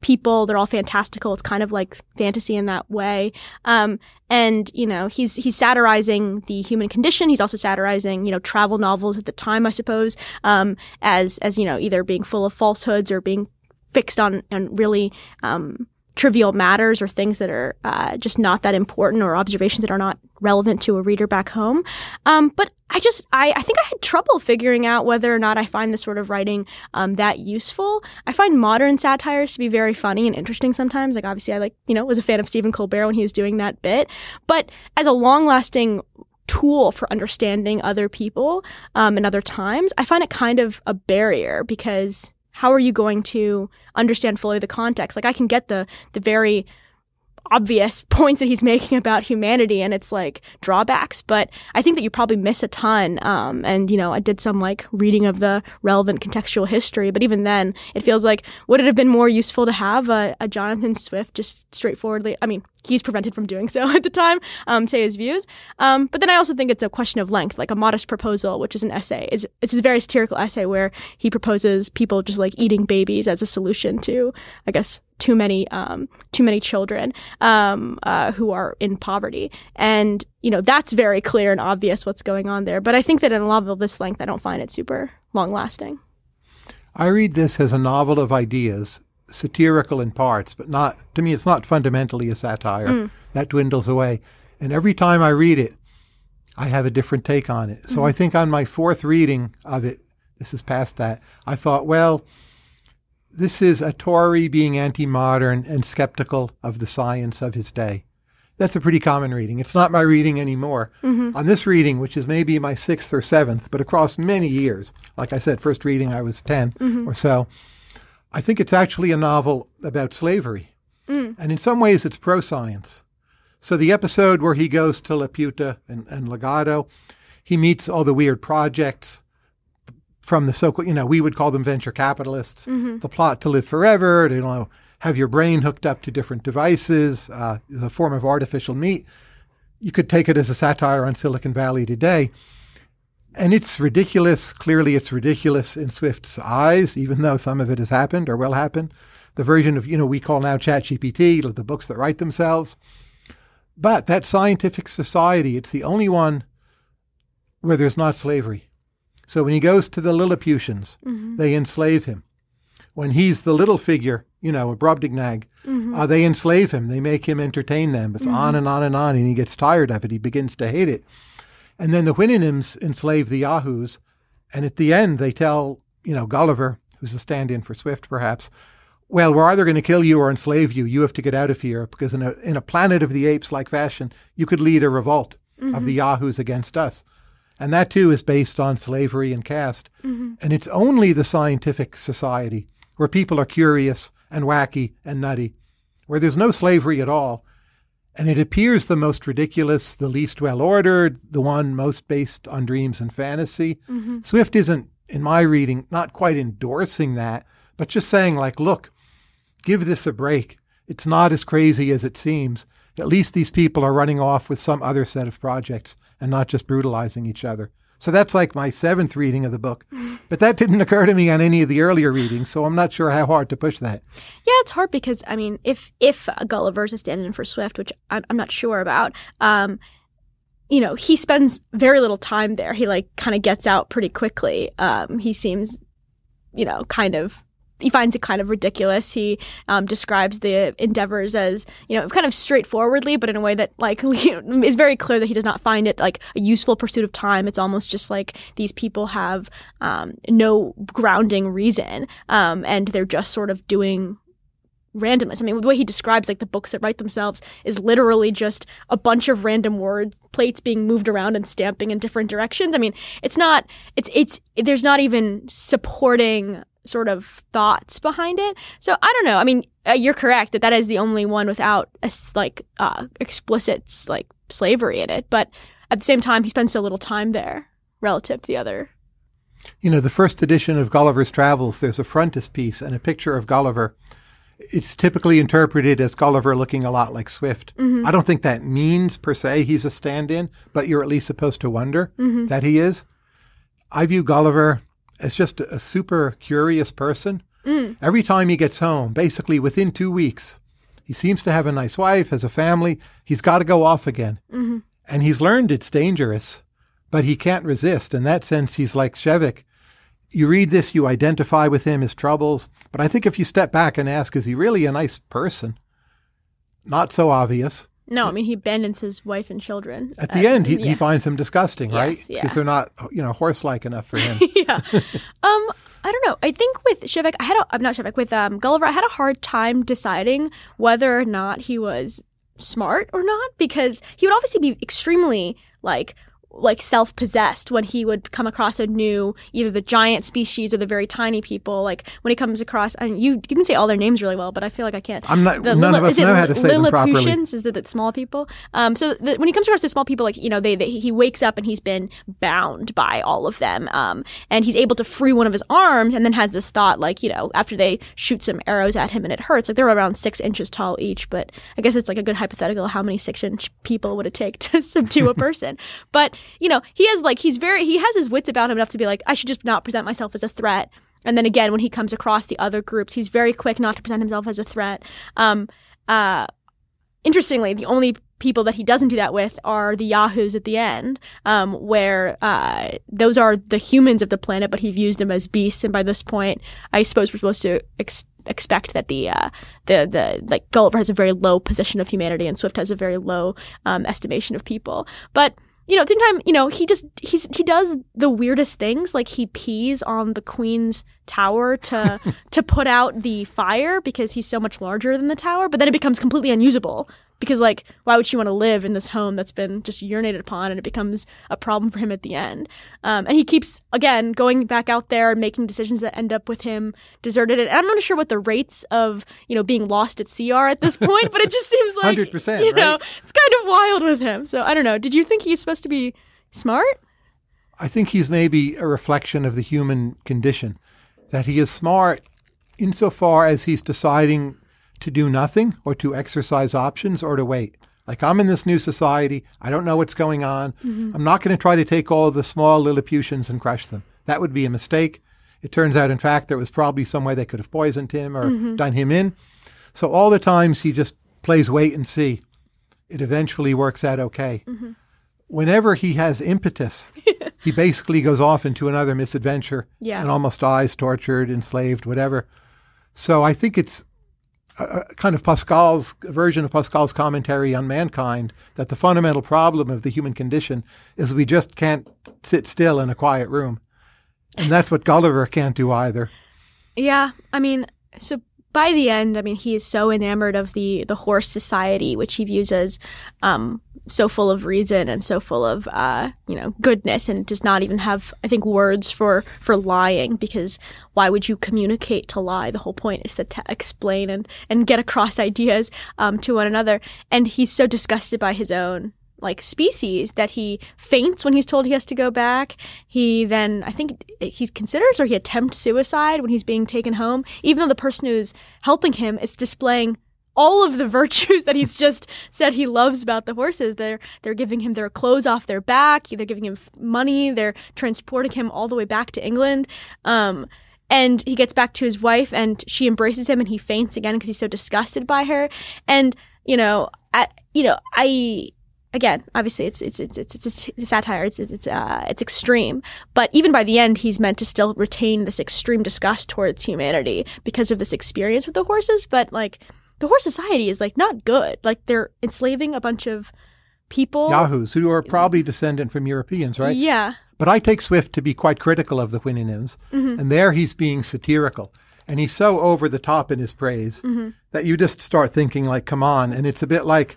[SPEAKER 2] people. They're all fantastical. It's kind of like fantasy in that way. Um, and you know, he's he's satirizing the human condition. He's also satirizing you know travel novels at the time, I suppose, um, as as you know either being full of falsehoods or being fixed on on really um, trivial matters or things that are uh, just not that important or observations that are not relevant to a reader back home. Um, but I just, I, I think I had trouble figuring out whether or not I find this sort of writing um, that useful. I find modern satires to be very funny and interesting sometimes. Like, obviously, I like, you know, was a fan of Stephen Colbert when he was doing that bit. But as a long lasting tool for understanding other people um, and other times, I find it kind of a barrier because how are you going to understand fully the context? Like I can get the the very obvious points that he's making about humanity and its like drawbacks but i think that you probably miss a ton um, and you know i did some like reading of the relevant contextual history but even then it feels like would it have been more useful to have a, a jonathan swift just straightforwardly i mean he's prevented from doing so at the time um, say his views um, but then i also think it's a question of length like a modest proposal which is an essay is it's a very satirical essay where he proposes people just like eating babies as a solution to i guess too many um, too many children um, uh, who are in poverty, and you know that's very clear and obvious what's going on there. But I think that in a novel this length, I don't find it super long lasting.
[SPEAKER 1] I read this as a novel of ideas, satirical in parts, but not to me. It's not fundamentally a satire. Mm. That dwindles away, and every time I read it, I have a different take on it. So mm. I think on my fourth reading of it, this is past that. I thought, well this is a Tory being anti modern and skeptical of the science of his day. That's a pretty common reading. It's not my reading anymore. Mm-hmm. On this reading, which is maybe my sixth or seventh, but across many years, like I said, first reading I was 10 mm-hmm. or so, I think it's actually a novel about slavery. Mm. And in some ways, it's pro science. So the episode where he goes to Laputa and, and Lagado, he meets all the weird projects from the so called, you know we would call them venture capitalists. Mm-hmm. The plot to live forever. To, you know, have your brain hooked up to different devices. Uh, is a form of artificial meat. You could take it as a satire on Silicon Valley today. And it's ridiculous. Clearly, it's ridiculous in Swift's eyes, even though some of it has happened or will happen. The version of, you know, we call now ChatGPT, the books that write themselves. But that scientific society, it's the only one where there's not slavery. So when he goes to the Lilliputians, mm-hmm. they enslave him. When he's the little figure, you know, a Brobdingnag, mm-hmm. uh, they enslave him. They make him entertain them. It's mm-hmm. on and on and on, and he gets tired of it. He begins to hate it. And then the Houyhnhnms enslave the Yahoos, and at the end they tell, you know, Gulliver, who's a stand-in for Swift, perhaps, well, we're either going to kill you or enslave you. You have to get out of here because in a in a planet of the apes like fashion, you could lead a revolt mm-hmm. of the Yahoos against us. And that too is based on slavery and caste. Mm-hmm. And it's only the scientific society where people are curious and wacky and nutty, where there's no slavery at all. And it appears the most ridiculous, the least well ordered, the one most based on dreams and fantasy. Mm-hmm. Swift isn't, in my reading, not quite endorsing that, but just saying, like, look, give this a break. It's not as crazy as it seems. At least these people are running off with some other set of projects and not just brutalizing each other. So that's like my seventh reading of the book. But that didn't occur to me on any of the earlier readings, so I'm not sure how hard to push that.
[SPEAKER 2] Yeah, it's hard because, I mean, if if Gulliver's a stand in for Swift, which I'm, I'm not sure about, um, you know, he spends very little time there. He, like, kind of gets out pretty quickly. Um, he seems, you know, kind of he finds it kind of ridiculous. He um, describes the endeavors as you know kind of straightforwardly, but in a way that like is very clear that he does not find it like a useful pursuit of time. It's almost just like these people have um, no grounding reason, um, and they're just sort of doing randomness. I mean, the way he describes like the books that write themselves is literally just a bunch of random word plates being moved around and stamping in different directions. I mean, it's not it's it's there's not even supporting sort of thoughts behind it. So I don't know. I mean, uh, you're correct that that is the only one without a, like uh, explicit like slavery in it. But at the same time, he spends so little time there relative to the other.
[SPEAKER 1] You know, the first edition of Gulliver's Travels, there's a frontispiece and a picture of Gulliver. It's typically interpreted as Gulliver looking a lot like Swift. Mm-hmm. I don't think that means per se he's a stand in, but you're at least supposed to wonder mm-hmm. that he is. I view Gulliver as just a super curious person mm. Every time he gets home, basically within two weeks, he seems to have a nice wife, has a family. He's got to go off again. Mm-hmm. And he's learned it's dangerous, but he can't resist. In that sense, he's like Shevek. You read this, you identify with him, his troubles. But I think if you step back and ask, is he really a nice person? Not so obvious.
[SPEAKER 2] No, I mean he abandons his wife and children
[SPEAKER 1] At the end, he,
[SPEAKER 2] yeah.
[SPEAKER 1] he finds them disgusting, right?
[SPEAKER 2] Yes, yeah.
[SPEAKER 1] Because they're not, you know, horse-like enough for him.
[SPEAKER 2] yeah. Um, I don't know. I think with Shevek, I had a, I'm not Shevek, with um, Gulliver, I had a hard time deciding whether or not he was smart or not because he would obviously be extremely like like self-possessed when he would come across a new either the giant species or the very tiny people like when he comes across and you you can say all their names really well but i feel like i can't
[SPEAKER 1] I'm not.
[SPEAKER 2] the
[SPEAKER 1] none of us know how to say them properly.
[SPEAKER 2] Lilliputians? Is that the small people? Um, so the, when he comes across the small people, like you know, they, they he wakes up and he's been bound by all of them, um, and he's able to free one of his arms, and then has this thought, like you know, after they shoot some arrows at him and it hurts, like they're around six inches tall each, but I guess it's like a good hypothetical. How many six inch people would it take to subdue a person? but you know, he has like he's very he has his wits about him enough to be like, I should just not present myself as a threat. And then again, when he comes across the other groups, he's very quick not to present himself as a threat. Um, uh, interestingly, the only people that he doesn't do that with are the Yahoos at the end, um, where uh, those are the humans of the planet, but he views them as beasts. And by this point, I suppose we're supposed to ex- expect that the uh, the the like Gulliver has a very low position of humanity, and Swift has a very low um, estimation of people, but. You know, at the same time, you know, he just he's he does the weirdest things. Like he pees on the queen's tower to to put out the fire because he's so much larger than the tower. But then it becomes completely unusable because, like, why would she want to live in this home that's been just urinated upon? And it becomes a problem for him at the end. Um, and he keeps again going back out there and making decisions that end up with him deserted. And I'm not sure what the rates of you know being lost at sea are at this point, but it just seems like
[SPEAKER 1] 100%,
[SPEAKER 2] You know,
[SPEAKER 1] right?
[SPEAKER 2] it's kind of wild with him. So I don't know. Did you think he's supposed to be smart?
[SPEAKER 1] I think he's maybe a reflection of the human condition, that he is smart insofar as he's deciding to do nothing or to exercise options or to wait. Like, I'm in this new society. I don't know what's going on. Mm-hmm. I'm not going to try to take all the small Lilliputians and crush them. That would be a mistake. It turns out, in fact, there was probably some way they could have poisoned him or mm-hmm. done him in. So, all the times he just plays wait and see, it eventually works out okay mm-hmm. whenever he has impetus, he basically goes off into another misadventure
[SPEAKER 2] Yeah.
[SPEAKER 1] and almost dies, tortured, enslaved, whatever. So I think it's a, kind of Pascal's version of Pascal's commentary on mankind that the fundamental problem of the human condition is we just can't sit still in a quiet room. And that's what Gulliver can't do either.
[SPEAKER 2] Yeah, I mean, so by the end, I mean he is so enamored of the the horse society, which he views as um, so full of reason and so full of uh, you know goodness, and does not even have I think words for for lying because why would you communicate to lie? The whole point is to t- explain and and get across ideas um, to one another, and he's so disgusted by his own like species that he faints when he's told he has to go back. He then, I think he considers or he attempts suicide when he's being taken home, even though the person who's helping him is displaying all of the virtues that he's just said he loves about the horses. They're they're giving him their clothes off their back. They're giving him money. They're transporting him all the way back to England. Um, and he gets back to his wife, and she embraces him, and he faints again because he's so disgusted by her. And you know, I, you know, I again, obviously, it's it's it's it's, it's, it's satire. It's it's it's, uh, it's extreme, but even by the end, he's meant to still retain this extreme disgust towards humanity because of this experience with the horses. But like, the horse society is like not good. Like they're enslaving a bunch of people.
[SPEAKER 1] Yahoos, who are probably descendant from Europeans, right?
[SPEAKER 2] Yeah.
[SPEAKER 1] But I take Swift to be quite critical of the Houyhnhnms, and there he's being satirical. And he's so over the top in his praise that you just start thinking, like, come on. And it's a bit like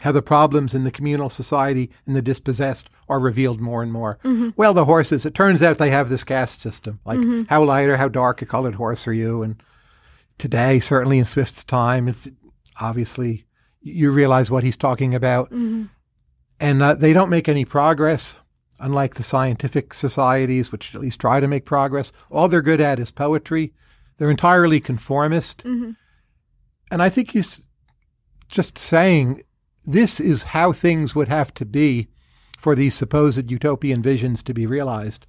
[SPEAKER 1] how the problems in the communal society and the dispossessed are revealed more and more. Mm-hmm. Well, the horses, it turns out they have this caste system. Like, mm-hmm. how light or how dark a colored horse are you? And today, certainly in Swift's time, it's obviously you realize what he's talking about. Mm-hmm. And uh, they don't make any progress, unlike the scientific societies, which at least try to make progress. All they're good at is poetry. They're entirely conformist. And I think he's just saying this is how things would have to be for these supposed utopian visions to be realized.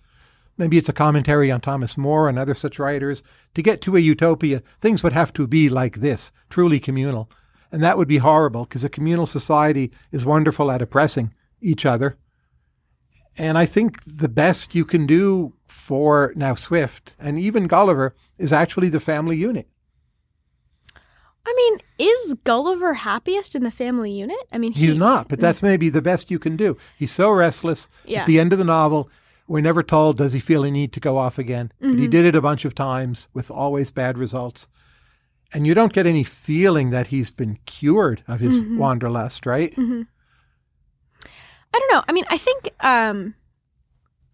[SPEAKER 1] maybe it's a commentary on Thomas More and other such writers. To get to a utopia, things would have to be like this, truly communal. And that would be horrible because a communal society is wonderful at oppressing each other. And I think the best you can do for now Swift and even Gulliver is actually the family unit.
[SPEAKER 2] I mean, is Gulliver happiest in the family unit? I mean,
[SPEAKER 1] He's
[SPEAKER 2] he-
[SPEAKER 1] not, but that's maybe the best you can do. He's so restless.
[SPEAKER 2] Yeah.
[SPEAKER 1] At the end of the novel, we're never told does he feel a need to go off again. But he did it a bunch of times with always bad results. And you don't get any feeling that he's been cured of his wanderlust, right?
[SPEAKER 2] I don't know. I mean, I think um,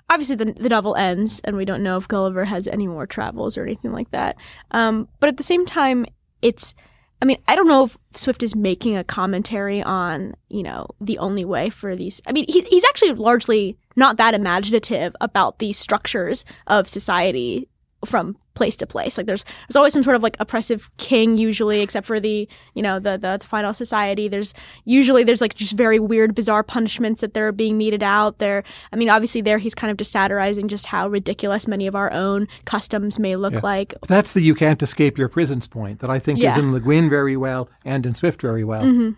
[SPEAKER 2] obviously the the novel ends, and we don't know if Gulliver has any more travels or anything like that. Um, but at the same time, it's. I mean, I don't know if Swift is making a commentary on, you know, the only way for these. I mean, he's he's actually largely not that imaginative about the structures of society from place to place. Like there's there's always some sort of like oppressive king usually, except for the you know the the, the final society. There's usually there's like just very weird, bizarre punishments that they're being meted out. There, I mean, obviously there he's kind of just satirizing just how ridiculous many of our own customs may look like.
[SPEAKER 1] That's the you can't escape your prisons point that I think
[SPEAKER 2] Yeah.
[SPEAKER 1] is in Le Guin very well and in Swift very well.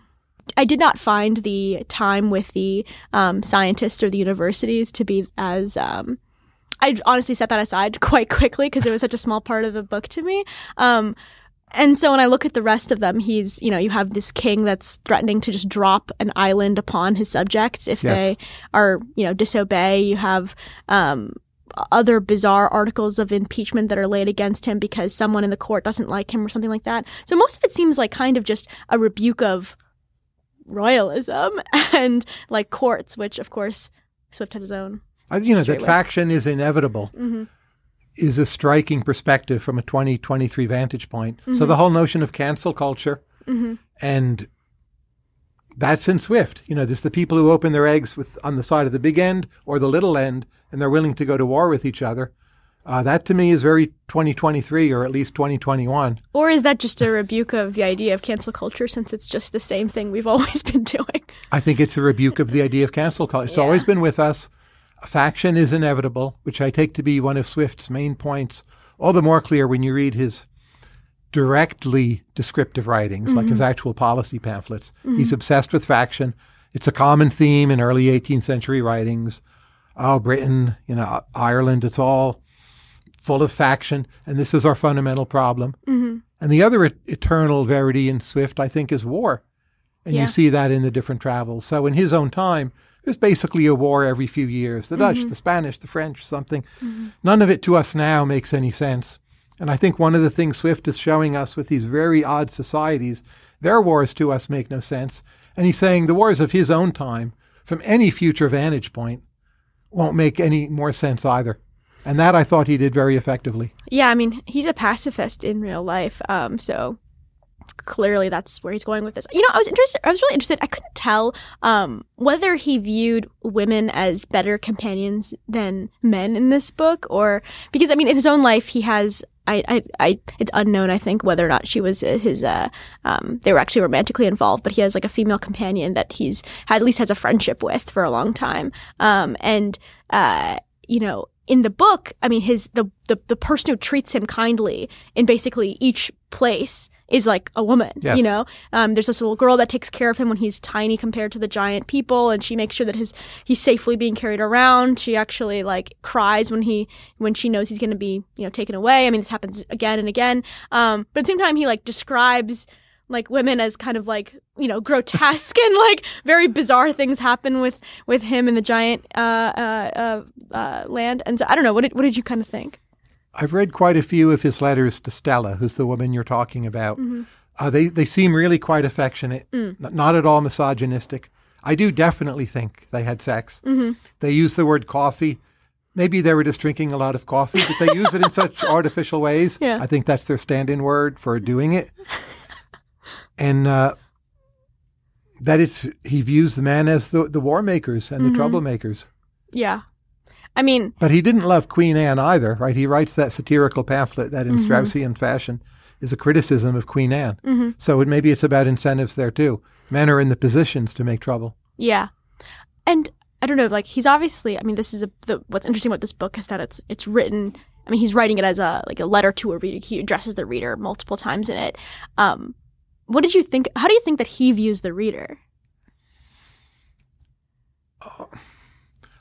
[SPEAKER 2] I did not find the time with the um, scientists or the universities to be as. Um, I honestly set that aside quite quickly because it was such a small part of the book to me. Um, and so when I look at the rest of them, he's, you know, you have this king that's threatening to just drop an island upon his subjects if
[SPEAKER 1] Yes.
[SPEAKER 2] they are, you know, disobey. You have, um, other bizarre articles of impeachment that are laid against him because someone in the court doesn't like him or something like that. So most of it seems like kind of just a rebuke of royalism and like courts, which of course Swift had his own.
[SPEAKER 1] You know, that
[SPEAKER 2] away.
[SPEAKER 1] faction is inevitable
[SPEAKER 2] Mm-hmm.
[SPEAKER 1] is a striking perspective from a 2023 vantage point.
[SPEAKER 2] Mm-hmm.
[SPEAKER 1] So the whole notion of cancel culture and that's in Swift. You know, there's the people who open their eggs with on the side of the big end or the little end, and they're willing to go to war with each other. Uh, that to me is very 2023 or at least 2021.
[SPEAKER 2] Or is that just a rebuke of the idea of cancel culture since it's just the same thing we've always been doing?
[SPEAKER 1] I think it's a rebuke of the idea of cancel culture. It's
[SPEAKER 2] Yeah.
[SPEAKER 1] always been with us. Faction is inevitable, which I take to be one of Swift's main points. All the more clear when you read his directly descriptive writings, like his mm-hmm. actual policy pamphlets. He's mm-hmm. obsessed with faction. It's a common theme in early 18th century writings. Oh, Britain, you know, Ireland, it's all full of faction, and this is our fundamental problem. Mm-hmm. And the other et- eternal verity in Swift, I think, is war. And
[SPEAKER 2] Yeah.
[SPEAKER 1] you see that in the different travels. So in his own time, there's basically a war every few years. The Dutch, the Spanish, the French, something. None of it to us now makes any sense. And I think one of the things Swift is showing us with these very odd societies, their wars to us make no sense. And he's saying the wars of his own time, from any future vantage point, won't make any more sense either. And that I thought he did very effectively.
[SPEAKER 2] Yeah, I mean, he's a pacifist in real life. Um, so clearly that's where he's going with this. You know, I was interested I was really interested. I couldn't tell um whether he viewed women as better companions than men in this book or because I mean in his own life he has I, I, I, it's unknown, I think, whether or not she was uh, his, uh, um, they were actually romantically involved, but he has like a female companion that he's had, at least has a friendship with for a long time. Um, and, uh, you know, in the book, I mean, his, the, the, the person who treats him kindly in basically each place is like a woman,
[SPEAKER 1] Yes.
[SPEAKER 2] you know? Um, there's this little girl that takes care of him when he's tiny compared to the giant people, and she makes sure that his he's safely being carried around. She actually like cries when he when she knows he's going to be you know taken away. I mean, this happens again and again. Um, but at the same time, he like describes like women as kind of like you know grotesque and like very bizarre things happen with with him in the giant uh, uh, uh, uh, land. And so I don't know what did what did you kind of think?
[SPEAKER 1] I've read quite a few of his letters to Stella, who's the woman you're talking about. Uh, they they seem really quite affectionate, n- not at all misogynistic. I do definitely think they had sex. They use the word coffee. Maybe they were just drinking a lot of coffee, but they use it in such artificial ways.
[SPEAKER 2] Yeah.
[SPEAKER 1] I think that's their stand-in word for doing it. and uh, that it's he views the man as the the war makers and the troublemakers.
[SPEAKER 2] Yeah, I mean
[SPEAKER 1] But he didn't love Queen Anne either, right? He writes that satirical pamphlet that in
[SPEAKER 2] Mm-hmm.
[SPEAKER 1] Straussian fashion is a criticism of Queen Anne. So it, maybe it's about incentives there too. Men are in the positions to make trouble.
[SPEAKER 2] Yeah. And I don't know, like he's obviously. I mean, this is a, the what's interesting about this book is that it's it's written. I mean, he's writing it as a like a letter to a reader. He addresses the reader multiple times in it. Um, what did you think? How do you think that he views the reader?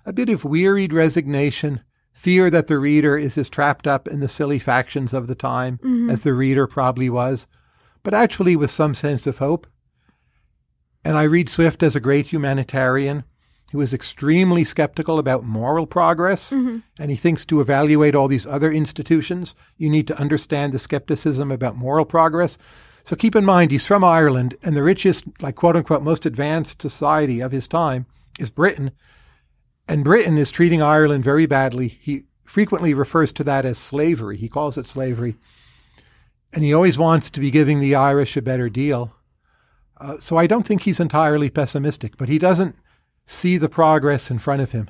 [SPEAKER 1] A bit of wearied resignation, fear that the reader is as trapped up in the silly factions of the time
[SPEAKER 2] Mm-hmm.
[SPEAKER 1] as the reader probably was, but actually with some sense of hope. And I read Swift as a great humanitarian who is extremely skeptical about moral progress,
[SPEAKER 2] Mm-hmm.
[SPEAKER 1] and he thinks to evaluate all these other institutions, you need to understand the skepticism about moral progress. So keep in mind, he's from Ireland, and the richest, like quote unquote, most advanced society of his time is Britain. And Britain is treating Ireland very badly. He frequently refers to that as slavery. He calls it slavery. And he always wants to be giving the Irish a better deal. Uh, so I don't think he's entirely pessimistic, but he doesn't see the progress in front of him.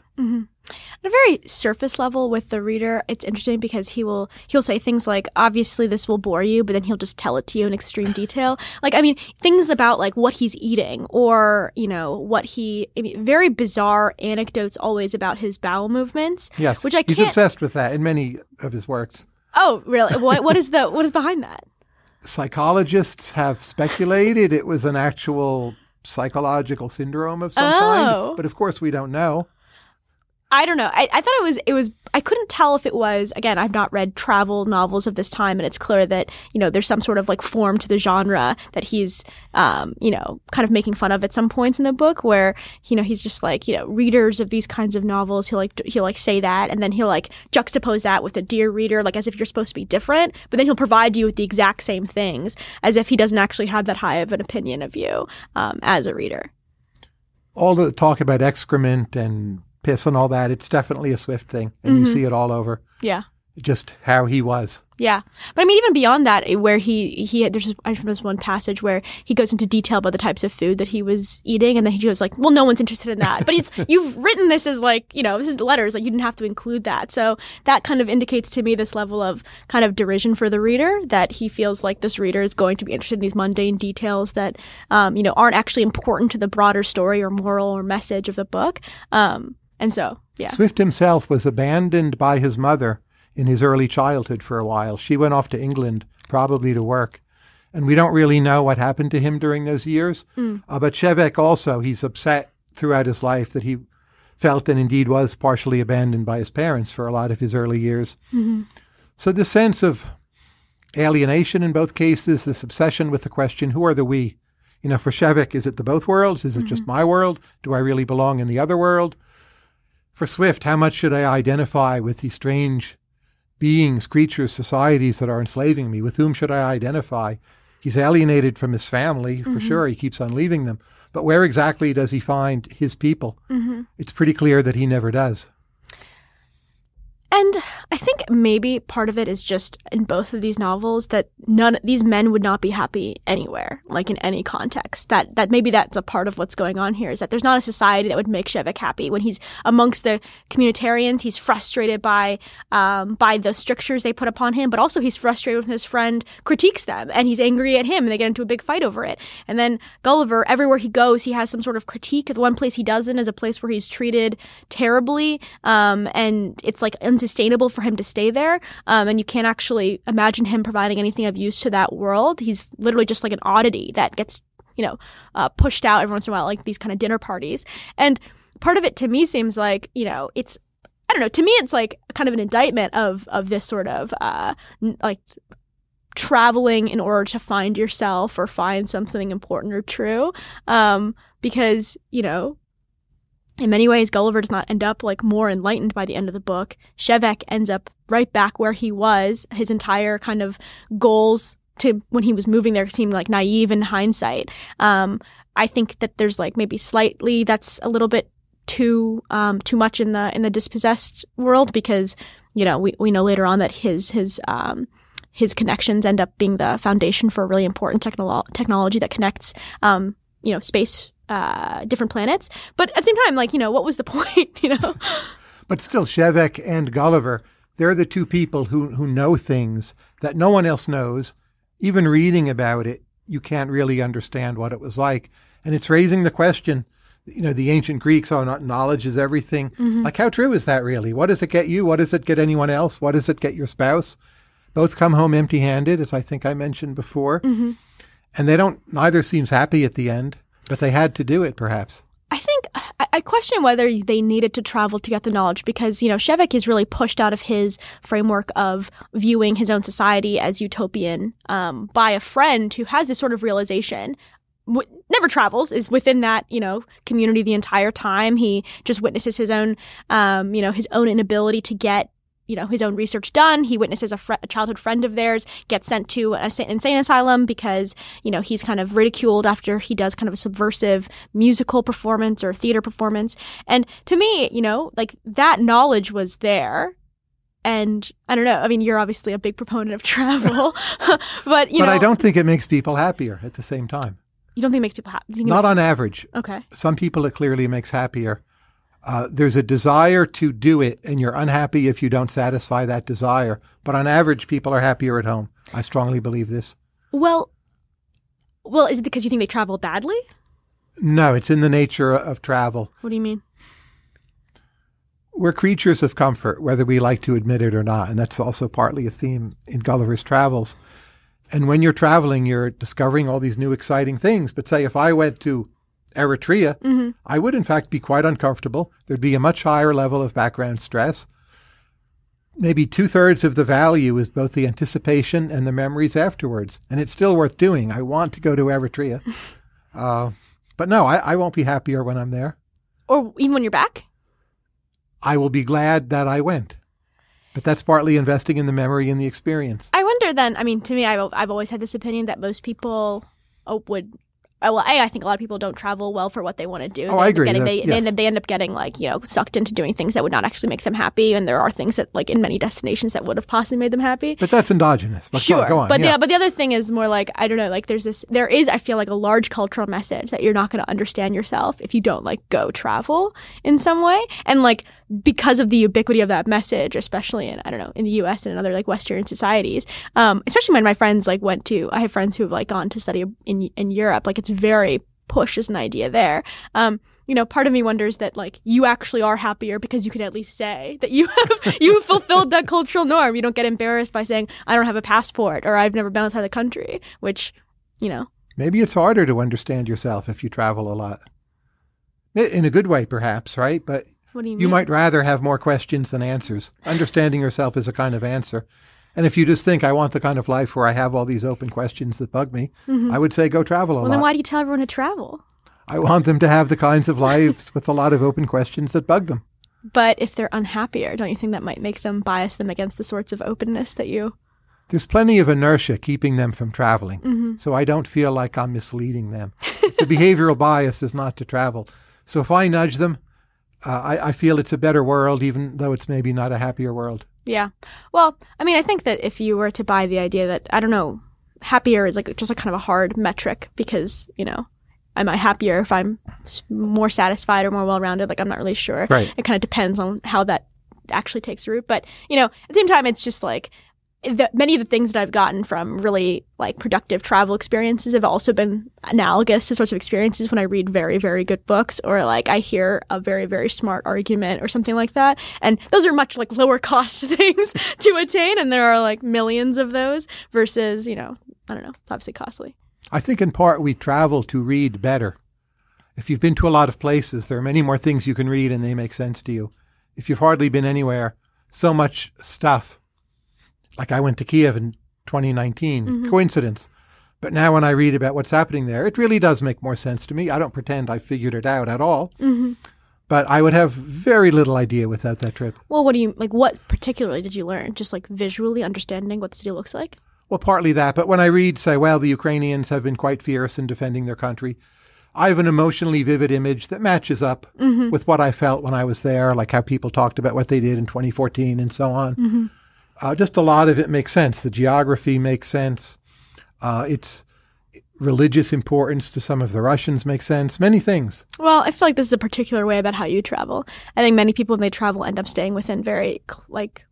[SPEAKER 2] At a very surface level with the reader, it's interesting because he will he'll say things like, "Obviously, this will bore you," but then he'll just tell it to you in extreme detail. Like, I mean, things about like what he's eating or you know what he. I mean, very bizarre anecdotes always about his bowel movements.
[SPEAKER 1] Yes,
[SPEAKER 2] which I
[SPEAKER 1] he's obsessed with that in many of his works.
[SPEAKER 2] Oh, really? What what is the what is behind that?
[SPEAKER 1] Psychologists have speculated it was an actual psychological syndrome of some
[SPEAKER 2] Oh.
[SPEAKER 1] kind, but of course we don't know.
[SPEAKER 2] I don't know. I, I thought it was it was I couldn't tell if it was again, I've not read travel novels of this time and it's clear that, you know, there's some sort of like form to the genre that he's um, you know, kind of making fun of at some points in the book where, you know, he's just like, you know, readers of these kinds of novels, he'll like he'll like say that and then he'll like juxtapose that with a dear reader, like as if you're supposed to be different, but then he'll provide you with the exact same things as if he doesn't actually have that high of an opinion of you um, as a reader.
[SPEAKER 1] All the talk about excrement and piss and all that, it's definitely a Swift thing, and you see it all over.
[SPEAKER 2] Yeah.
[SPEAKER 1] Just how he was.
[SPEAKER 2] Yeah, but I mean, even beyond that, eh, where he he there's this, I remember this one passage where he goes into detail about the types of food that he was eating, and then he goes like, "Well, no one's interested in that." But it's you've written this as like you know this is the letters, like you didn't have to include that. So that kind of indicates to me this level of kind of derision for the reader that he feels like this reader is going to be interested in these mundane details that um, you know aren't actually important to the broader story or moral or message of the book. Um, and so yeah,
[SPEAKER 1] Swift himself was abandoned by his mother in his early childhood for a while. She went off to England, probably to work. And we don't really know what happened to him during those years. Mm. Uh, but Shevek also, he's upset throughout his life that he felt and indeed was partially abandoned by his parents for a lot of his early years. Mm-hmm. So the sense of alienation in both cases, this obsession with the question, who are the we? You know, for Shevek, is it the both worlds? Is it just mm-hmm. my world? Do I really belong in the other world? For Swift, how much should I identify with these strange beings, creatures, societies that are enslaving me? With whom should I identify? He's alienated from his family, for mm-hmm. sure. He keeps on leaving them. But where exactly does he find his people? Mm-hmm. It's pretty clear that he never does.
[SPEAKER 2] And I think maybe part of it is just in both of these novels that none of these men would not be happy anywhere, like in any context. That that maybe that's a part of what's going on here is that there's not a society that would make Shevek happy when he's amongst the communitarians. He's frustrated by um, by the strictures they put upon him, but also he's frustrated when his friend critiques them and he's angry at him, and they get into a big fight over it. And then Gulliver, everywhere he goes, he has some sort of critique. The one place he doesn't is a place where he's treated terribly, um, and it's like unsustainable for him to stay there. Um, and you can't actually imagine him providing anything of use to that world. He's literally just like an oddity that gets, you know, uh, pushed out every once in a while, like these kind of dinner parties. And part of it to me seems like, you know, it's I don't know. To me, it's like kind of an indictment of of this sort of uh, like traveling in order to find yourself or find something important or true. Um, because you know, in many ways, Gulliver does not end up like more enlightened by the end of the book. Shevek ends up right back where he was. His entire kind of goals to when he was moving there seemed like naive in hindsight. Um, I think that there's like maybe slightly that's a little bit too um, too much in the in the dispossessed world because you know we, we know later on that his his um, his connections end up being the foundation for a really important technolo- technology that connects um, you know space uh, different planets but at the same time like you know what was the point you know
[SPEAKER 1] But still, Shevek and Gulliver, they're the two people who, who know things that no one else knows. Even reading about it, you can't really understand what it was like. And it's raising the question you know, the ancient Greeks, oh, not knowledge is everything. Like, how true is that really? What does it get you? What does it get anyone else? What does it get your spouse? Both come home empty handed, as I think I mentioned before. And they don't, neither seems happy at the end, but they had to do it, perhaps.
[SPEAKER 2] I think I, question whether they needed to travel to get the knowledge because you know Shevek is really pushed out of his framework of viewing his own society as utopian um, by a friend who has this sort of realization. Never travels is within that you know community the entire time. He just witnesses his own um, you know his own inability to get you know his own research done. He witnesses a, fr- a childhood friend of theirs get sent to an insane asylum because you know he's kind of ridiculed after he does kind of a subversive musical performance or theater performance. And to me, you know, like that knowledge was there. And I don't know. I mean, you're obviously a big proponent of travel, but you
[SPEAKER 1] but
[SPEAKER 2] know,
[SPEAKER 1] I don't think it makes people happier at the same time.
[SPEAKER 2] You don't think it makes people happy?
[SPEAKER 1] Not on average.
[SPEAKER 2] Okay.
[SPEAKER 1] Some people it clearly makes happier. Uh, there's a desire to do it, and you're unhappy if you don't satisfy that desire. But on average, people are happier at home. I strongly believe this.
[SPEAKER 2] Well, well, is it because you think they travel badly?
[SPEAKER 1] No, it's in the nature of travel.
[SPEAKER 2] What do you mean?
[SPEAKER 1] We're creatures of comfort, whether we like to admit it or not. And that's also partly a theme in Gulliver's Travels. And when you're traveling, you're discovering all these new exciting things. But say if I went to Eritrea, I would in fact be quite uncomfortable. There'd be a much higher level of background stress. Maybe two thirds of the value is both the anticipation and the memories afterwards. And it's still worth doing. I want to go to Eritrea. uh, but no, I, I won't be happier when I'm there.
[SPEAKER 2] Or even when you're back?
[SPEAKER 1] I will be glad that I went. But that's partly investing in the memory and the experience.
[SPEAKER 2] I wonder then, I mean, to me, I've, I've always had this opinion that most people oh, would. Well, a, I think a lot of people don't travel well for what they want to do.
[SPEAKER 1] Oh,
[SPEAKER 2] they
[SPEAKER 1] I agree.
[SPEAKER 2] Getting,
[SPEAKER 1] That-
[SPEAKER 2] they, they, end up, they end up getting like you know sucked into doing things that would not actually make them happy, and there are things that like in many destinations that would have possibly made them happy.
[SPEAKER 1] But that's endogenous. But go-
[SPEAKER 2] Sure,
[SPEAKER 1] go on.
[SPEAKER 2] but
[SPEAKER 1] yeah.
[SPEAKER 2] the but the other thing is more like I don't know, like there's this there is I feel like a large cultural message that you're not going to understand yourself if you don't like go travel in some way, and like because of the ubiquity of that message, especially in I don't know in the U.S. and in other like Western societies, um, especially when my friends like went to I have friends who have like gone to study in in Europe, like it's very push as an idea there. Um, you know, part of me wonders that like you actually are happier because you can at least say that you have you have fulfilled that cultural norm. You don't get embarrassed by saying I don't have a passport or I've never been outside the country, which you know.
[SPEAKER 1] Maybe it's harder to understand yourself if you travel a lot. In a good way, perhaps, right? But
[SPEAKER 2] What do you mean?
[SPEAKER 1] you might rather have more questions than answers. Understanding yourself is a kind of answer. And if you just think, I want the kind of life where I have all these open questions that bug me, I would say go travel a
[SPEAKER 2] Mm-hmm. well, then why do you tell everyone to travel?
[SPEAKER 1] I want them to have the kinds of lives with a lot of open questions that bug them.
[SPEAKER 2] But if they're unhappier, don't you think that might make them bias them against the sorts of openness that you?
[SPEAKER 1] There's plenty of inertia keeping them from traveling,
[SPEAKER 2] Mm-hmm.
[SPEAKER 1] so I don't feel like I'm misleading them. the behavioral bias is not to travel. So if I nudge them, uh, I, I feel it's a better world, even though it's maybe not a happier world.
[SPEAKER 2] Yeah. Well, I mean, I think that if you were to buy the idea that I don't know, happier is like just a kind of a hard metric because you know, am I happier if I'm more satisfied or more well-rounded? Like I'm not really sure.
[SPEAKER 1] Right.
[SPEAKER 2] It kind of depends on how that actually takes root. But you know, at the same time, it's just like the, many of the things that I've gotten from really like productive travel experiences have also been analogous to sorts of experiences when I read very, very good books or like I hear a very, very smart argument or something like that. And those are much like lower cost things to attain. And there are like millions of those versus, you know, I don't know, it's obviously costly.
[SPEAKER 1] I think in part we travel to read better. If you've been to a lot of places, there are many more things you can read and they make sense to you. If you've hardly been anywhere, so much stuff. Like I went to Kiev in 2019, mm-hmm. coincidence. But now when I read about what's happening there, it really does make more sense to me. I don't pretend I figured it out at all. Mm-hmm. But I would have very little idea without that trip.
[SPEAKER 2] Well, what do you like? What particularly did you learn? Just like visually understanding what the city looks like?
[SPEAKER 1] Well, partly that, but when I read, say, well, the Ukrainians have been quite fierce in defending their country, I have an emotionally vivid image that matches up mm-hmm. with what I felt when I was there, like how people talked about what they did in 2014 and so on. Uh, just a lot of it makes sense. The geography makes sense. Uh, its religious importance to some of the Russians makes sense. Many things.
[SPEAKER 2] Well, I feel like this is a particular way about how you travel. I think many people when they travel end up staying within very like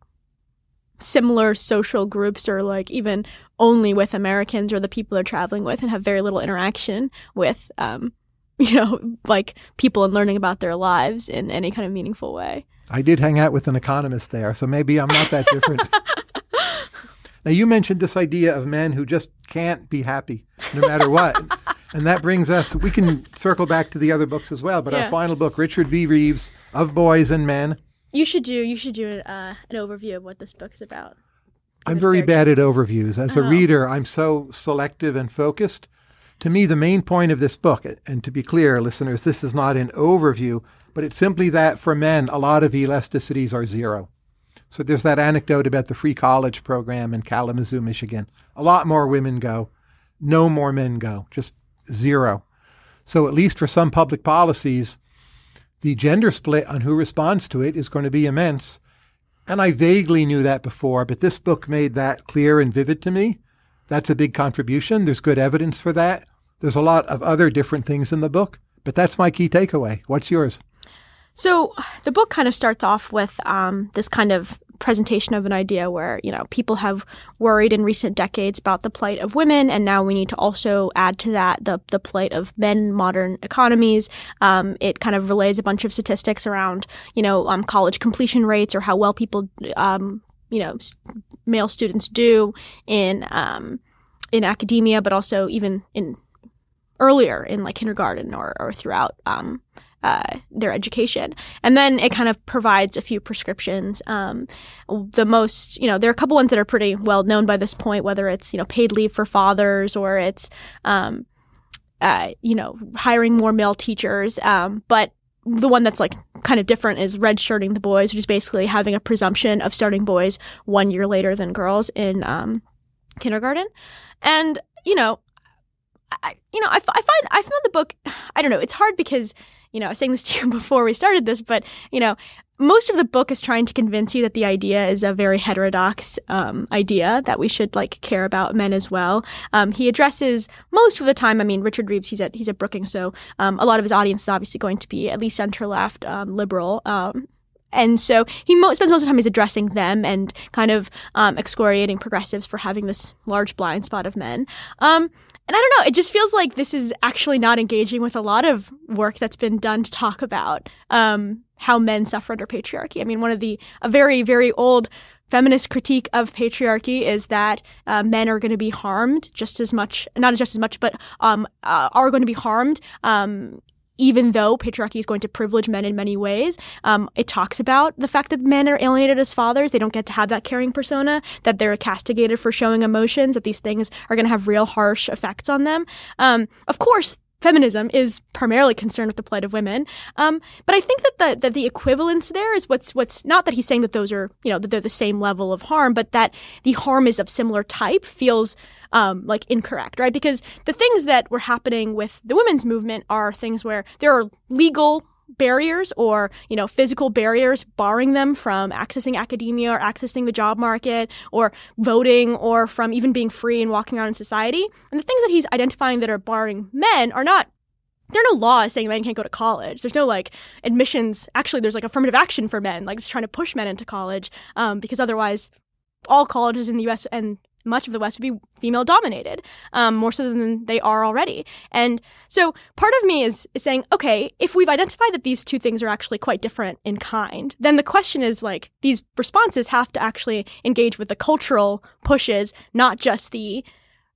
[SPEAKER 2] similar social groups or like even only with Americans or the people they're traveling with and have very little interaction with um you know, like people and learning about their lives in any kind of meaningful way.
[SPEAKER 1] I did hang out with an economist there, so maybe I'm not that different. now, you mentioned this idea of men who just can't be happy no matter what. and that brings us, we can circle back to the other books as well, but
[SPEAKER 2] Yeah.
[SPEAKER 1] our final book, Richard V. Reeves, Of Boys and Men.
[SPEAKER 2] You should do you should do uh, an overview of what this book is about.
[SPEAKER 1] I'm very bad at overviews. As a
[SPEAKER 2] Oh.
[SPEAKER 1] reader, I'm so selective and focused. To me, the main point of this book, and to be clear, listeners, this is not an overview, but it's simply that for men, a lot of elasticities are zero. So there's that anecdote about the free college program in Kalamazoo, Michigan. A lot more women go, no more men go, just zero. So at least for some public policies, the gender split on who responds to it is going to be immense. And I vaguely knew that before, but this book made that clear and vivid to me. That's a big contribution. There's good evidence for that. There's a lot of other different things in the book, but that's my key takeaway. What's yours?
[SPEAKER 2] So the book kind of starts off with um, this kind of presentation of an idea where you know people have worried in recent decades about the plight of women, and now we need to also add to that the the plight of men modern economies. Um, it kind of relays a bunch of statistics around you know um, college completion rates or how well people um, you know male students do in um, in academia, but also even in earlier in like kindergarten or, or throughout um, uh, their education. And then it kind of provides a few prescriptions. Um, the most, you know, there are a couple ones that are pretty well known by this point, whether it's, you know, paid leave for fathers or it's, um, uh, you know, hiring more male teachers. Um, but the one that's like kind of different is redshirting the boys, which is basically having a presumption of starting boys one year later than girls in um, kindergarten. And, you know, I, you know, I find I found the book. I don't know. It's hard because you know I was saying this to you before we started this, but you know, most of the book is trying to convince you that the idea is a very heterodox um, idea that we should like care about men as well. Um, he addresses most of the time. I mean, Richard Reeves. He's at he's at Brookings, so um, a lot of his audience is obviously going to be at least center left, um, liberal. And so he mo- spends most of the time he's addressing them and kind of um, excoriating progressives for having this large blind spot of men. Um, and I don't know, it just feels like this is actually not engaging with a lot of work that's been done to talk about um, how men suffer under patriarchy. I mean, one of the a very very old feminist critique of patriarchy is that uh, men are going to be harmed just as much, not just as much, but um, uh, are going to be harmed. Um, even though patriarchy is going to privilege men in many ways, um, it talks about the fact that men are alienated as fathers. They don't get to have that caring persona, that they're castigated for showing emotions, that these things are going to have real harsh effects on them. Um, of course, feminism is primarily concerned with the plight of women. Um, but I think that the that the equivalence there is what's what's not that he's saying that those are you know that they're the same level of harm, but that the harm is of similar type feels um, like incorrect, right? Because the things that were happening with the women's movement are things where there are legal barriers or you know physical barriers barring them from accessing academia or accessing the job market or voting or from even being free and walking around in society and the things that he's identifying that are barring men are not there are no laws saying men can't go to college. There's no like admissions. Actually, there's like affirmative action for men, like it's trying to push men into college, um, because otherwise, all colleges in the U.S. and much of the West would be female dominated, um, more so than they are already. And so, part of me is is saying, okay, if we've identified that these two things are actually quite different in kind, then the question is like these responses have to actually engage with the cultural pushes, not just the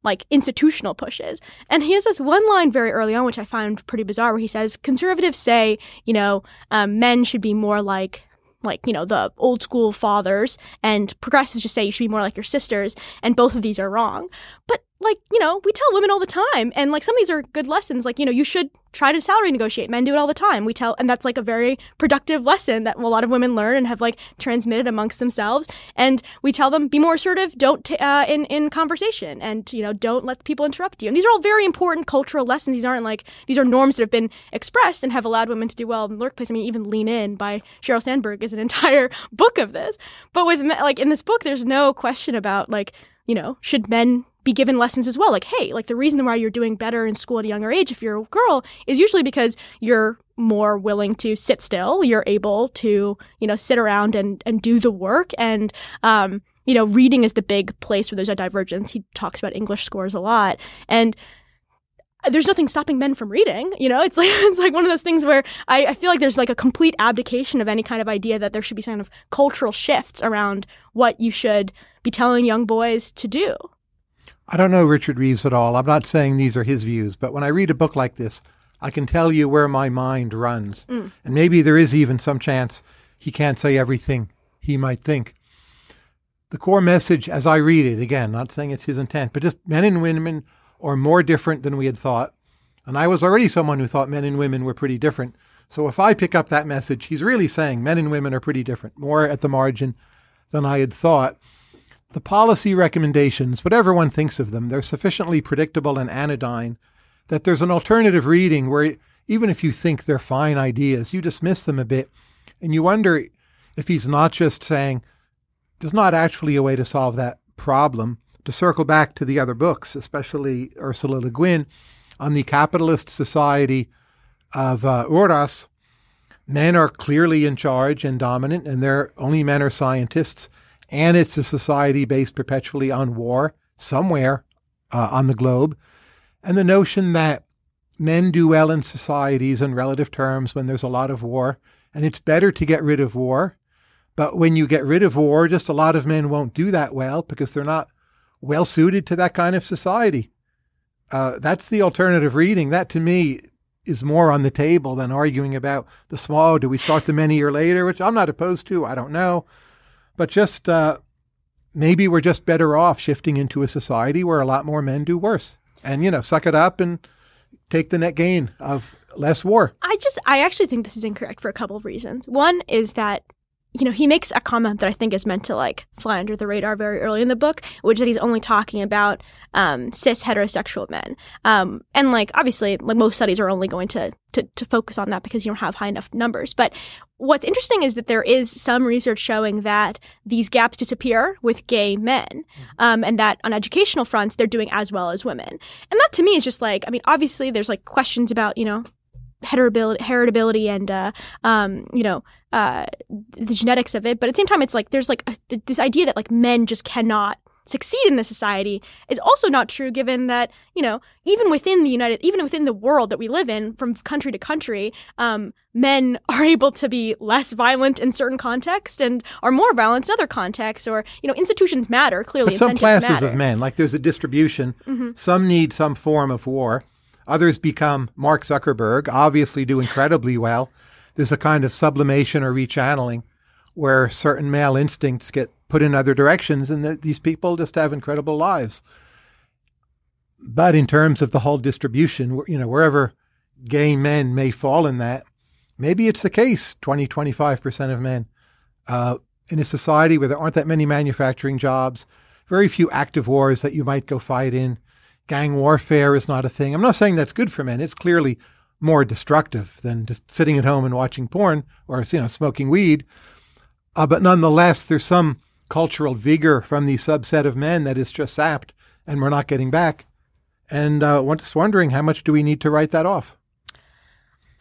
[SPEAKER 2] like institutional pushes. And he has this one line very early on, which I find pretty bizarre, where he says, conservatives say, you know, um, men should be more like, like, you know, the old school fathers, and progressives just say you should be more like your sisters, and both of these are wrong. But, like, you know, we tell women all the time, and like some of these are good lessons, like, you know, you should try to salary negotiate. Men do it all the time. We tell, and that's like a very productive lesson that a lot of women learn and have like transmitted amongst themselves. And we tell them be more assertive, don't t- uh, in in conversation, and you know don't let people interrupt you. And these are all very important cultural lessons. These aren't like these are norms that have been expressed and have allowed women to do well in the workplace. I mean, even Lean In by Sheryl Sandberg is an entire book of this. But with like in this book, there's no question about like you know should men be given lessons as well. Like, hey, like the reason why you're doing better in school at a younger age, if you're a girl, is usually because you're more willing to sit still. You're able to, you know, sit around and, and do the work. And, um, you know, reading is the big place where there's a divergence. He talks about English scores a lot. And there's nothing stopping men from reading. You know, it's like it's like one of those things where I, I feel like there's like a complete abdication of any kind of idea that there should be some kind of cultural shifts around what you should be telling young boys to do.
[SPEAKER 1] I don't know Richard Reeves at all. I'm not saying these are his views, but when I read a book like this, I can tell you where my mind runs. Mm. And maybe there is even some chance he can't say everything he might think. The core message, as I read it, again, not saying it's his intent, but just men and women are more different than we had thought. And I was already someone who thought men and women were pretty different. So if I pick up that message, he's really saying men and women are pretty different, more at the margin than I had thought. The policy recommendations, whatever one thinks of them, they're sufficiently predictable and anodyne that there's an alternative reading where even if you think they're fine ideas, you dismiss them a bit and you wonder if he's not just saying there's not actually a way to solve that problem. To circle back to the other books, especially Ursula Le Guin, on the capitalist society of uh, men are clearly in charge and dominant, and they're only men are scientists. And it's a society based perpetually on war somewhere uh, on the globe. And the notion that men do well in societies in relative terms when there's a lot of war, and it's better to get rid of war. But when you get rid of war, just a lot of men won't do that well because they're not well suited to that kind of society. Uh, that's the alternative reading. That to me is more on the table than arguing about the small. Do we start them any year later? Which I'm not opposed to. I don't know. But just uh, maybe we're just better off shifting into a society where a lot more men do worse and you know suck it up and take the net gain of less war.
[SPEAKER 2] I just I actually think this is incorrect for a couple of reasons. One is that you know, he makes a comment that I think is meant to like fly under the radar very early in the book, which is that he's only talking about um, cis heterosexual men. Um, and like obviously, like most studies are only going to, to to focus on that because you don't have high enough numbers. But what's interesting is that there is some research showing that these gaps disappear with gay men, mm-hmm. um, and that on educational fronts they're doing as well as women. And that to me is just like, I mean, obviously there's like questions about you know heritability, heritability and uh, um, you know uh, the genetics of it. But at the same time, it's like there's like a, this idea that like men just cannot succeed in this society is also not true given that you know even within the united even within the world that we live in from country to country um, men are able to be less violent in certain contexts and are more violent in other contexts or you know institutions matter clearly
[SPEAKER 1] but some classes
[SPEAKER 2] matter.
[SPEAKER 1] of men like there's a distribution mm-hmm. some need some form of war Others become Mark Zuckerberg, obviously do incredibly well. There's a kind of sublimation or rechanneling where certain male instincts get put in other directions, and the, these people just have incredible lives. But in terms of the whole distribution, you know, wherever gay men may fall in that, maybe it's the case 20, 25% of men. Uh, in a society where there aren't that many manufacturing jobs, very few active wars that you might go fight in, gang warfare is not a thing. I'm not saying that's good for men. It's clearly more destructive than just sitting at home and watching porn or you know smoking weed. Uh, but nonetheless, there's some cultural vigor from the subset of men that is just sapped, and we're not getting back. And uh, just wondering how much do we need to write that off?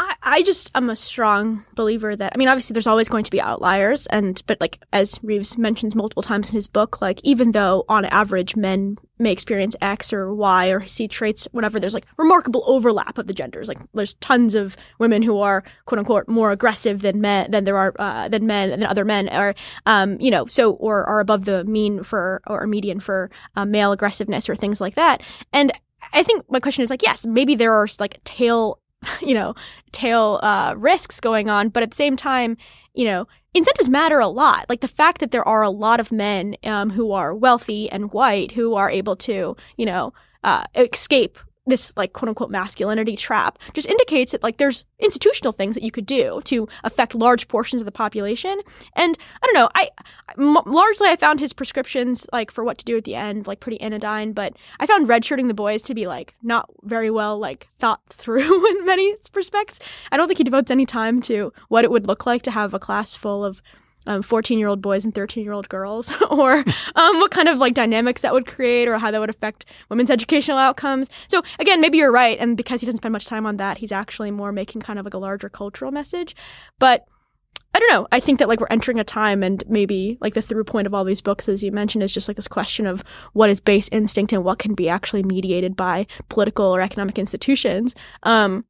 [SPEAKER 2] I, I just am a strong believer that I mean obviously there's always going to be outliers and but like as Reeves mentions multiple times in his book like even though on average men may experience X or Y or see traits whatever there's like remarkable overlap of the genders. Like there's tons of women who are quote unquote more aggressive than men than there are uh, than men than other men or um you know so or are above the mean for or median for uh, male aggressiveness or things like that. And I think my question is like, yes, maybe there are like tail you know, tail uh, risks going on. But at the same time, you know, incentives matter a lot. Like the fact that there are a lot of men um, who are wealthy and white who are able to, you know, uh, escape this like quote unquote masculinity trap just indicates that like there's institutional things that you could do to affect large portions of the population. And i don't know I m- largely i found his prescriptions like for what to do at the end like pretty anodyne but i found redshirting the boys to be like not very well like thought through in many respects. I don't think he devotes any time to what it would look like to have a class full of um, 14 year old boys and 13 year old girls, or um, what kind of like dynamics that would create, or how that would affect women's educational outcomes. So, again, maybe you're right. And because he doesn't spend much time on that, he's actually more making kind of like a larger cultural message. But I don't know. I think that like we're entering a time and maybe like the through point of all these books, as you mentioned, is just like this question of what is base instinct and what can be actually mediated by political or economic institutions. Um,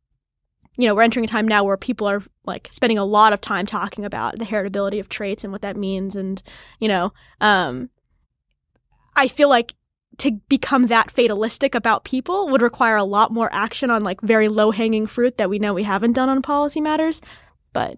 [SPEAKER 2] you know, we're entering a time now where people are like spending a lot of time talking about the heritability of traits and what that means. And, you know, um, I feel like to become that fatalistic about people would require a lot more action on like very low hanging fruit that we know we haven't done on policy matters. But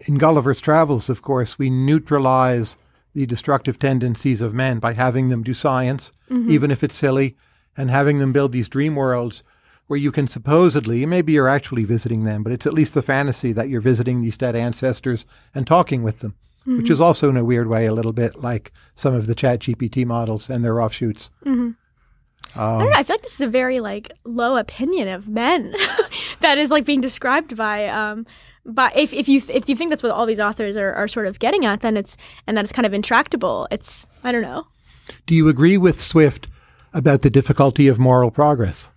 [SPEAKER 1] in Gulliver's Travels, of course, we neutralize the destructive tendencies of men by having them do science, mm-hmm. even if it's silly, and having them build these dream worlds where you can supposedly, maybe you're actually visiting them, but it's at least the fantasy that you're visiting these dead ancestors and talking with them, mm-hmm. which is also in a weird way a little bit like some of the chat GPT models and their offshoots.
[SPEAKER 2] Mm-hmm. Um, I don't know. I feel like this is a very like low opinion of men that is like being described by um, but if, if you if you think that's what all these authors are, are sort of getting at, then it's and that it's kind of intractable. It's I don't know.
[SPEAKER 1] Do you agree with Swift about the difficulty of moral progress?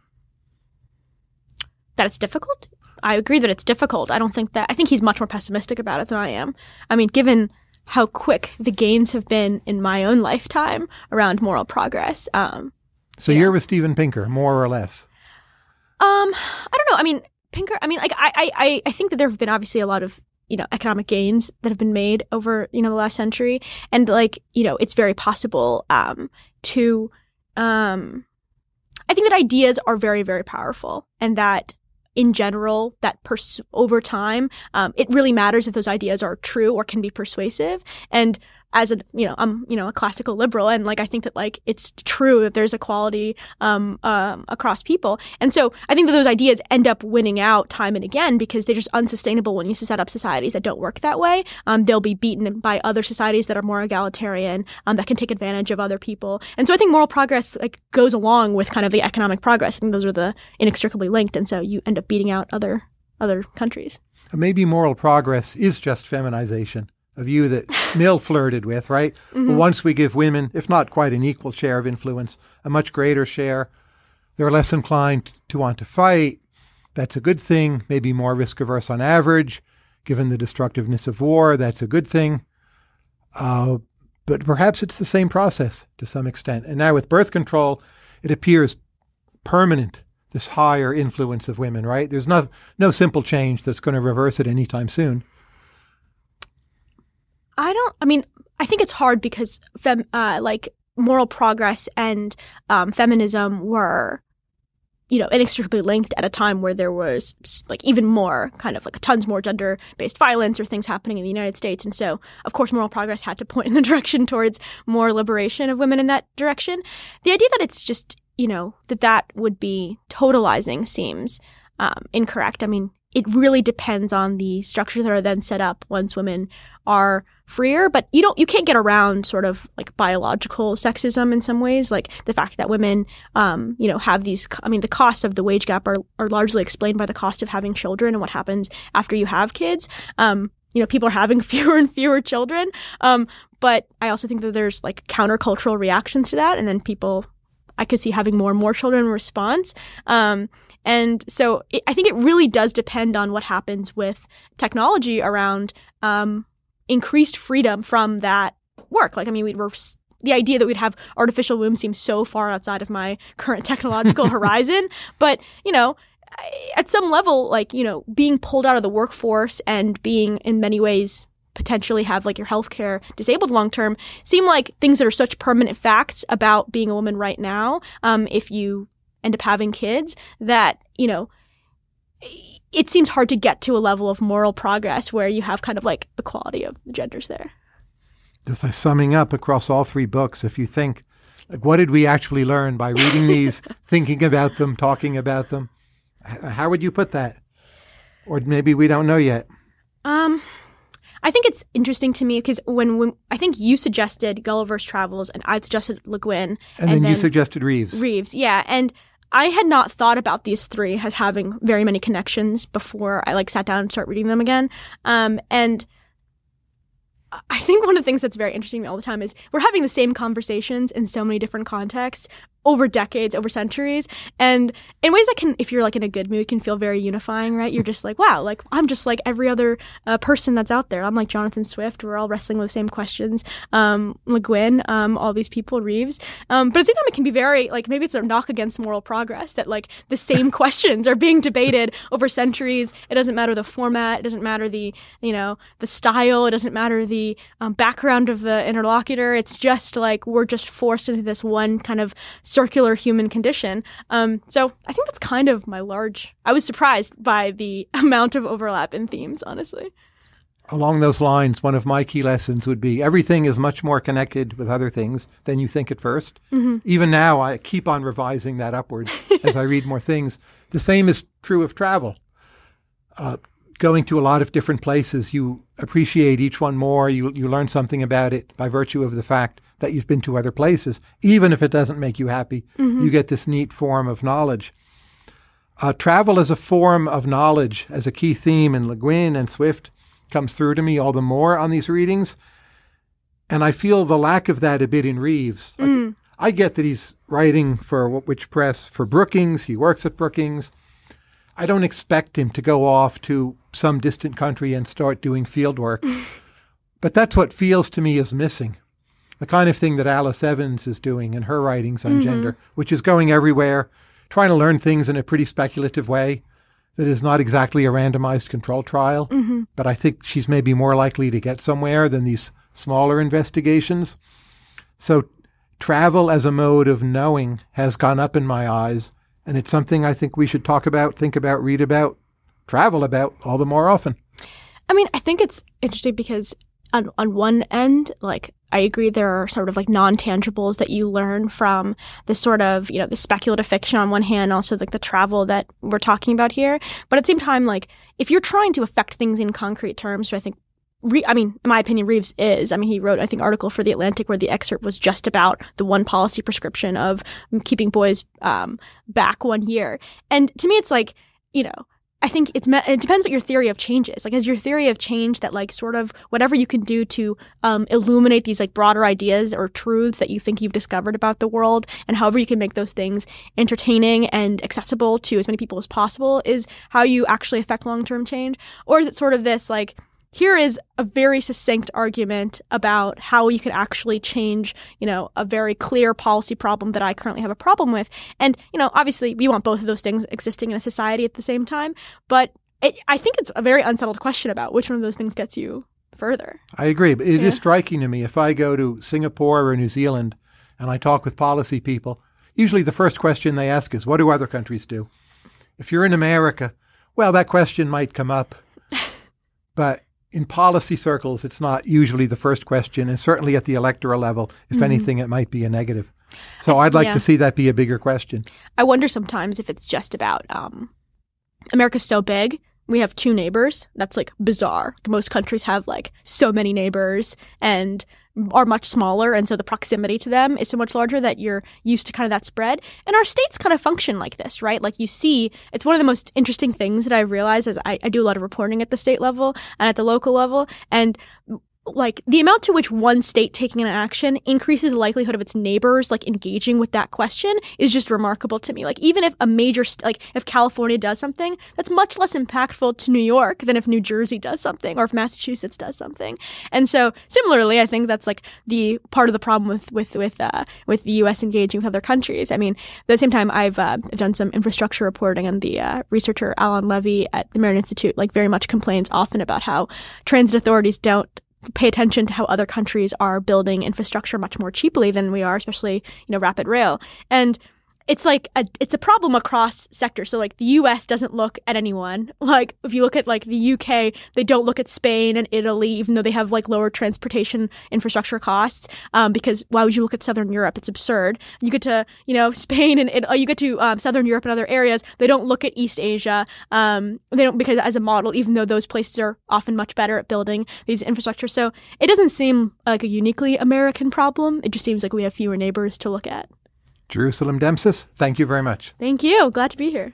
[SPEAKER 2] That it's difficult. I agree that it's difficult. I don't think that. I think he's much more pessimistic about it than I am. I mean, given how quick the gains have been in my own lifetime around moral progress. Um,
[SPEAKER 1] so yeah. you're with Steven Pinker, more or less.
[SPEAKER 2] Um, I don't know. I mean, Pinker, I mean, like I, I, I think that there have been obviously a lot of you know economic gains that have been made over you know the last century, and like you know it's very possible um, to. Um, I think that ideas are very very powerful, and that in general that pers- over time um, it really matters if those ideas are true or can be persuasive. And as a you know I'm you know a classical liberal and like I think that like it's true that there's equality um, um, across people. And so I think that those ideas end up winning out time and again because they're just unsustainable when you set up societies that don't work that way. Um, they'll be beaten by other societies that are more egalitarian um, that can take advantage of other people. And so I think moral progress like goes along with kind of the economic progress. Think those are the inextricably linked and so you end up beating out other other countries.
[SPEAKER 1] Maybe moral progress is just feminization a you that Mill flirted with, right? Mm-hmm. Once we give women, if not quite an equal share of influence, a much greater share, they're less inclined to want to fight. That's a good thing, maybe more risk averse on average. Given the destructiveness of war, that's a good thing. Uh, but perhaps it's the same process to some extent. And now with birth control, it appears permanent, this higher influence of women, right? There's no, no simple change that's going to reverse it anytime soon.
[SPEAKER 2] I don't. I mean, I think it's hard because fem, uh, like moral progress and um, feminism were, you know, inextricably linked at a time where there was like even more kind of like tons more gender based violence or things happening in the United States, and so of course moral progress had to point in the direction towards more liberation of women in that direction. The idea that it's just you know that that would be totalizing seems um, incorrect. I mean, it really depends on the structures that are then set up once women are freer but you don't you can't get around sort of like biological sexism in some ways like the fact that women um, you know have these i mean the costs of the wage gap are, are largely explained by the cost of having children and what happens after you have kids. Um, you know people are having fewer and fewer children. Um, but i also think that there's like countercultural reactions to that and then people i could see having more and more children in response. Um, and so it, I think it really does depend on what happens with technology around um, increased freedom from that work. Like, I mean, we were the idea that we'd have artificial wombs seems so far outside of my current technological horizon. But, you know, at some level, like, you know, being pulled out of the workforce and being in many ways potentially have like your healthcare disabled long term seem like things that are such permanent facts about being a woman right now. Um, if you end up having kids, that, you know, it seems hard to get to a level of moral progress where you have kind of like equality of the genders there.
[SPEAKER 1] Just like summing up across all three books, if you think, like, what did we actually learn by reading these, thinking about them, talking about them? How would you put that? Or maybe we don't know yet.
[SPEAKER 2] Um, I think it's interesting to me because when, when I think you suggested Gulliver's Travels and I suggested Le Guin,
[SPEAKER 1] and, and then, then you suggested Reeves.
[SPEAKER 2] Reeves, yeah, and I had not thought about these three as having very many connections before I like sat down and start reading them again. Um, and I think one of the things that's very interesting to me all the time is we're having the same conversations in so many different contexts, over decades, over centuries, and in ways that can, if you're like in a good mood, can feel very unifying, right? You're just like, wow, like I'm just like every other uh, person that's out there. I'm like Jonathan Swift. We're all wrestling with the same questions. Um, Le Guin, um, all these people, Reeves. Um, but at the same time, it can be very like maybe it's a knock against moral progress that like the same questions are being debated over centuries. It doesn't matter the format. It doesn't matter the you know the style. It doesn't matter the um, background of the interlocutor. It's just like we're just forced into this one kind of circular human condition. Um, so I think that's kind of my large. I was surprised by the amount of overlap in themes, honestly.
[SPEAKER 1] Along those lines, one of my key lessons would be everything is much more connected with other things than you think at 1st mm-hmm. Even now, I keep on revising that upwards as I read more things. The same is true of travel. Uh, going to a lot of different places, you appreciate each one more. You, you learn something about it by virtue of the fact that you've been to other places. Even if it doesn't make you happy, mm-hmm. you get this neat form of knowledge. Uh, travel as a form of knowledge, as a key theme in Le Guin and Swift, comes through to me all the more on these readings. And I feel the lack of that a bit in Reeves. Like, mm. I get that he's writing for which press? For Brookings. He works at Brookings. I don't expect him to go off to some distant country and start doing field work. but that's what feels to me is missing. The kind of thing that Alice Evans is doing in her writings on mm-hmm. gender, which is going everywhere, trying to learn things in a pretty speculative way that is not exactly a randomized control trial, mm-hmm. but I think she's maybe more likely to get somewhere than these smaller investigations. So travel as a mode of knowing has gone up in my eyes, and it's something I think we should talk about, think about, read about, travel about all the more often.
[SPEAKER 2] I mean, I think it's interesting because on on one end, like I agree there are sort of like non-tangibles that you learn from the sort of, you know, the speculative fiction on one hand, also like the travel that we're talking about here. But at the same time, like if you're trying to affect things in concrete terms, I think Re- I mean, in my opinion, Reeves is. I mean, he wrote, I think, article for the Atlantic where the excerpt was just about the one policy prescription of keeping boys um, back one year. And to me, it's like, you know, I think it's it depends what your theory of change is. Like, is your theory of change that like sort of whatever you can do to um, illuminate these like broader ideas or truths that you think you've discovered about the world, and however you can make those things entertaining and accessible to as many people as possible is how you actually affect long term change, or is it sort of this like here is a very succinct argument about how you could actually change, you know, a very clear policy problem that I currently have a problem with. And, you know, obviously we want both of those things existing in a society at the same time, but it, I think it's a very unsettled question about which one of those things gets you further.
[SPEAKER 1] I agree, but it yeah. is striking to me if I go to Singapore or New Zealand and I talk with policy people, usually the first question they ask is, what do other countries do? If you're in America, well, that question might come up. but in policy circles, it's not usually the first question, and certainly at the electoral level, if mm-hmm. anything, it might be a negative. So I'd like yeah. to see that be a bigger question.
[SPEAKER 2] I wonder sometimes if it's just about um, America's so big. We have two neighbors. That's like bizarre. Most countries have like so many neighbors, and are much smaller and so the proximity to them is so much larger that you're used to kind of that spread. And our states kind of function like this right? Like you see it's one of the most interesting things that i've realized as I, I do a lot of reporting at the state level and at the local level. And like the amount to which one state taking an action increases the likelihood of its neighbors like engaging with that question is just remarkable to me. Like even if a major st- like if california does something that's much less impactful to new york than if new jersey does something or if massachusetts does something. And so similarly i think that's like the part of the problem with with with uh, with the us engaging with other countries. I mean at the same time i've, uh, done some infrastructure reporting and the uh, researcher alon levy at the Marron institute like very much complains often about how transit authorities don't pay attention to how other countries are building infrastructure much more cheaply than we are, especially, you know, rapid rail. And it's like a it's a problem across sectors. So like the US doesn't look at anyone. Like if you look at like the UK, they don't look at Spain and Italy, even though they have like lower transportation infrastructure costs. Um, because why would you look at Southern Europe? It's absurd. You get to you know Spain and it, you get to um, Southern Europe and other areas. They don't look at East Asia. Um, they don't because as a model, even though those places are often much better at building these infrastructure. So it doesn't seem like a uniquely American problem. It just seems like we have fewer neighbors to look at.
[SPEAKER 1] Jerusalem Demsas, thank you very much.
[SPEAKER 2] Thank you. Glad to be here.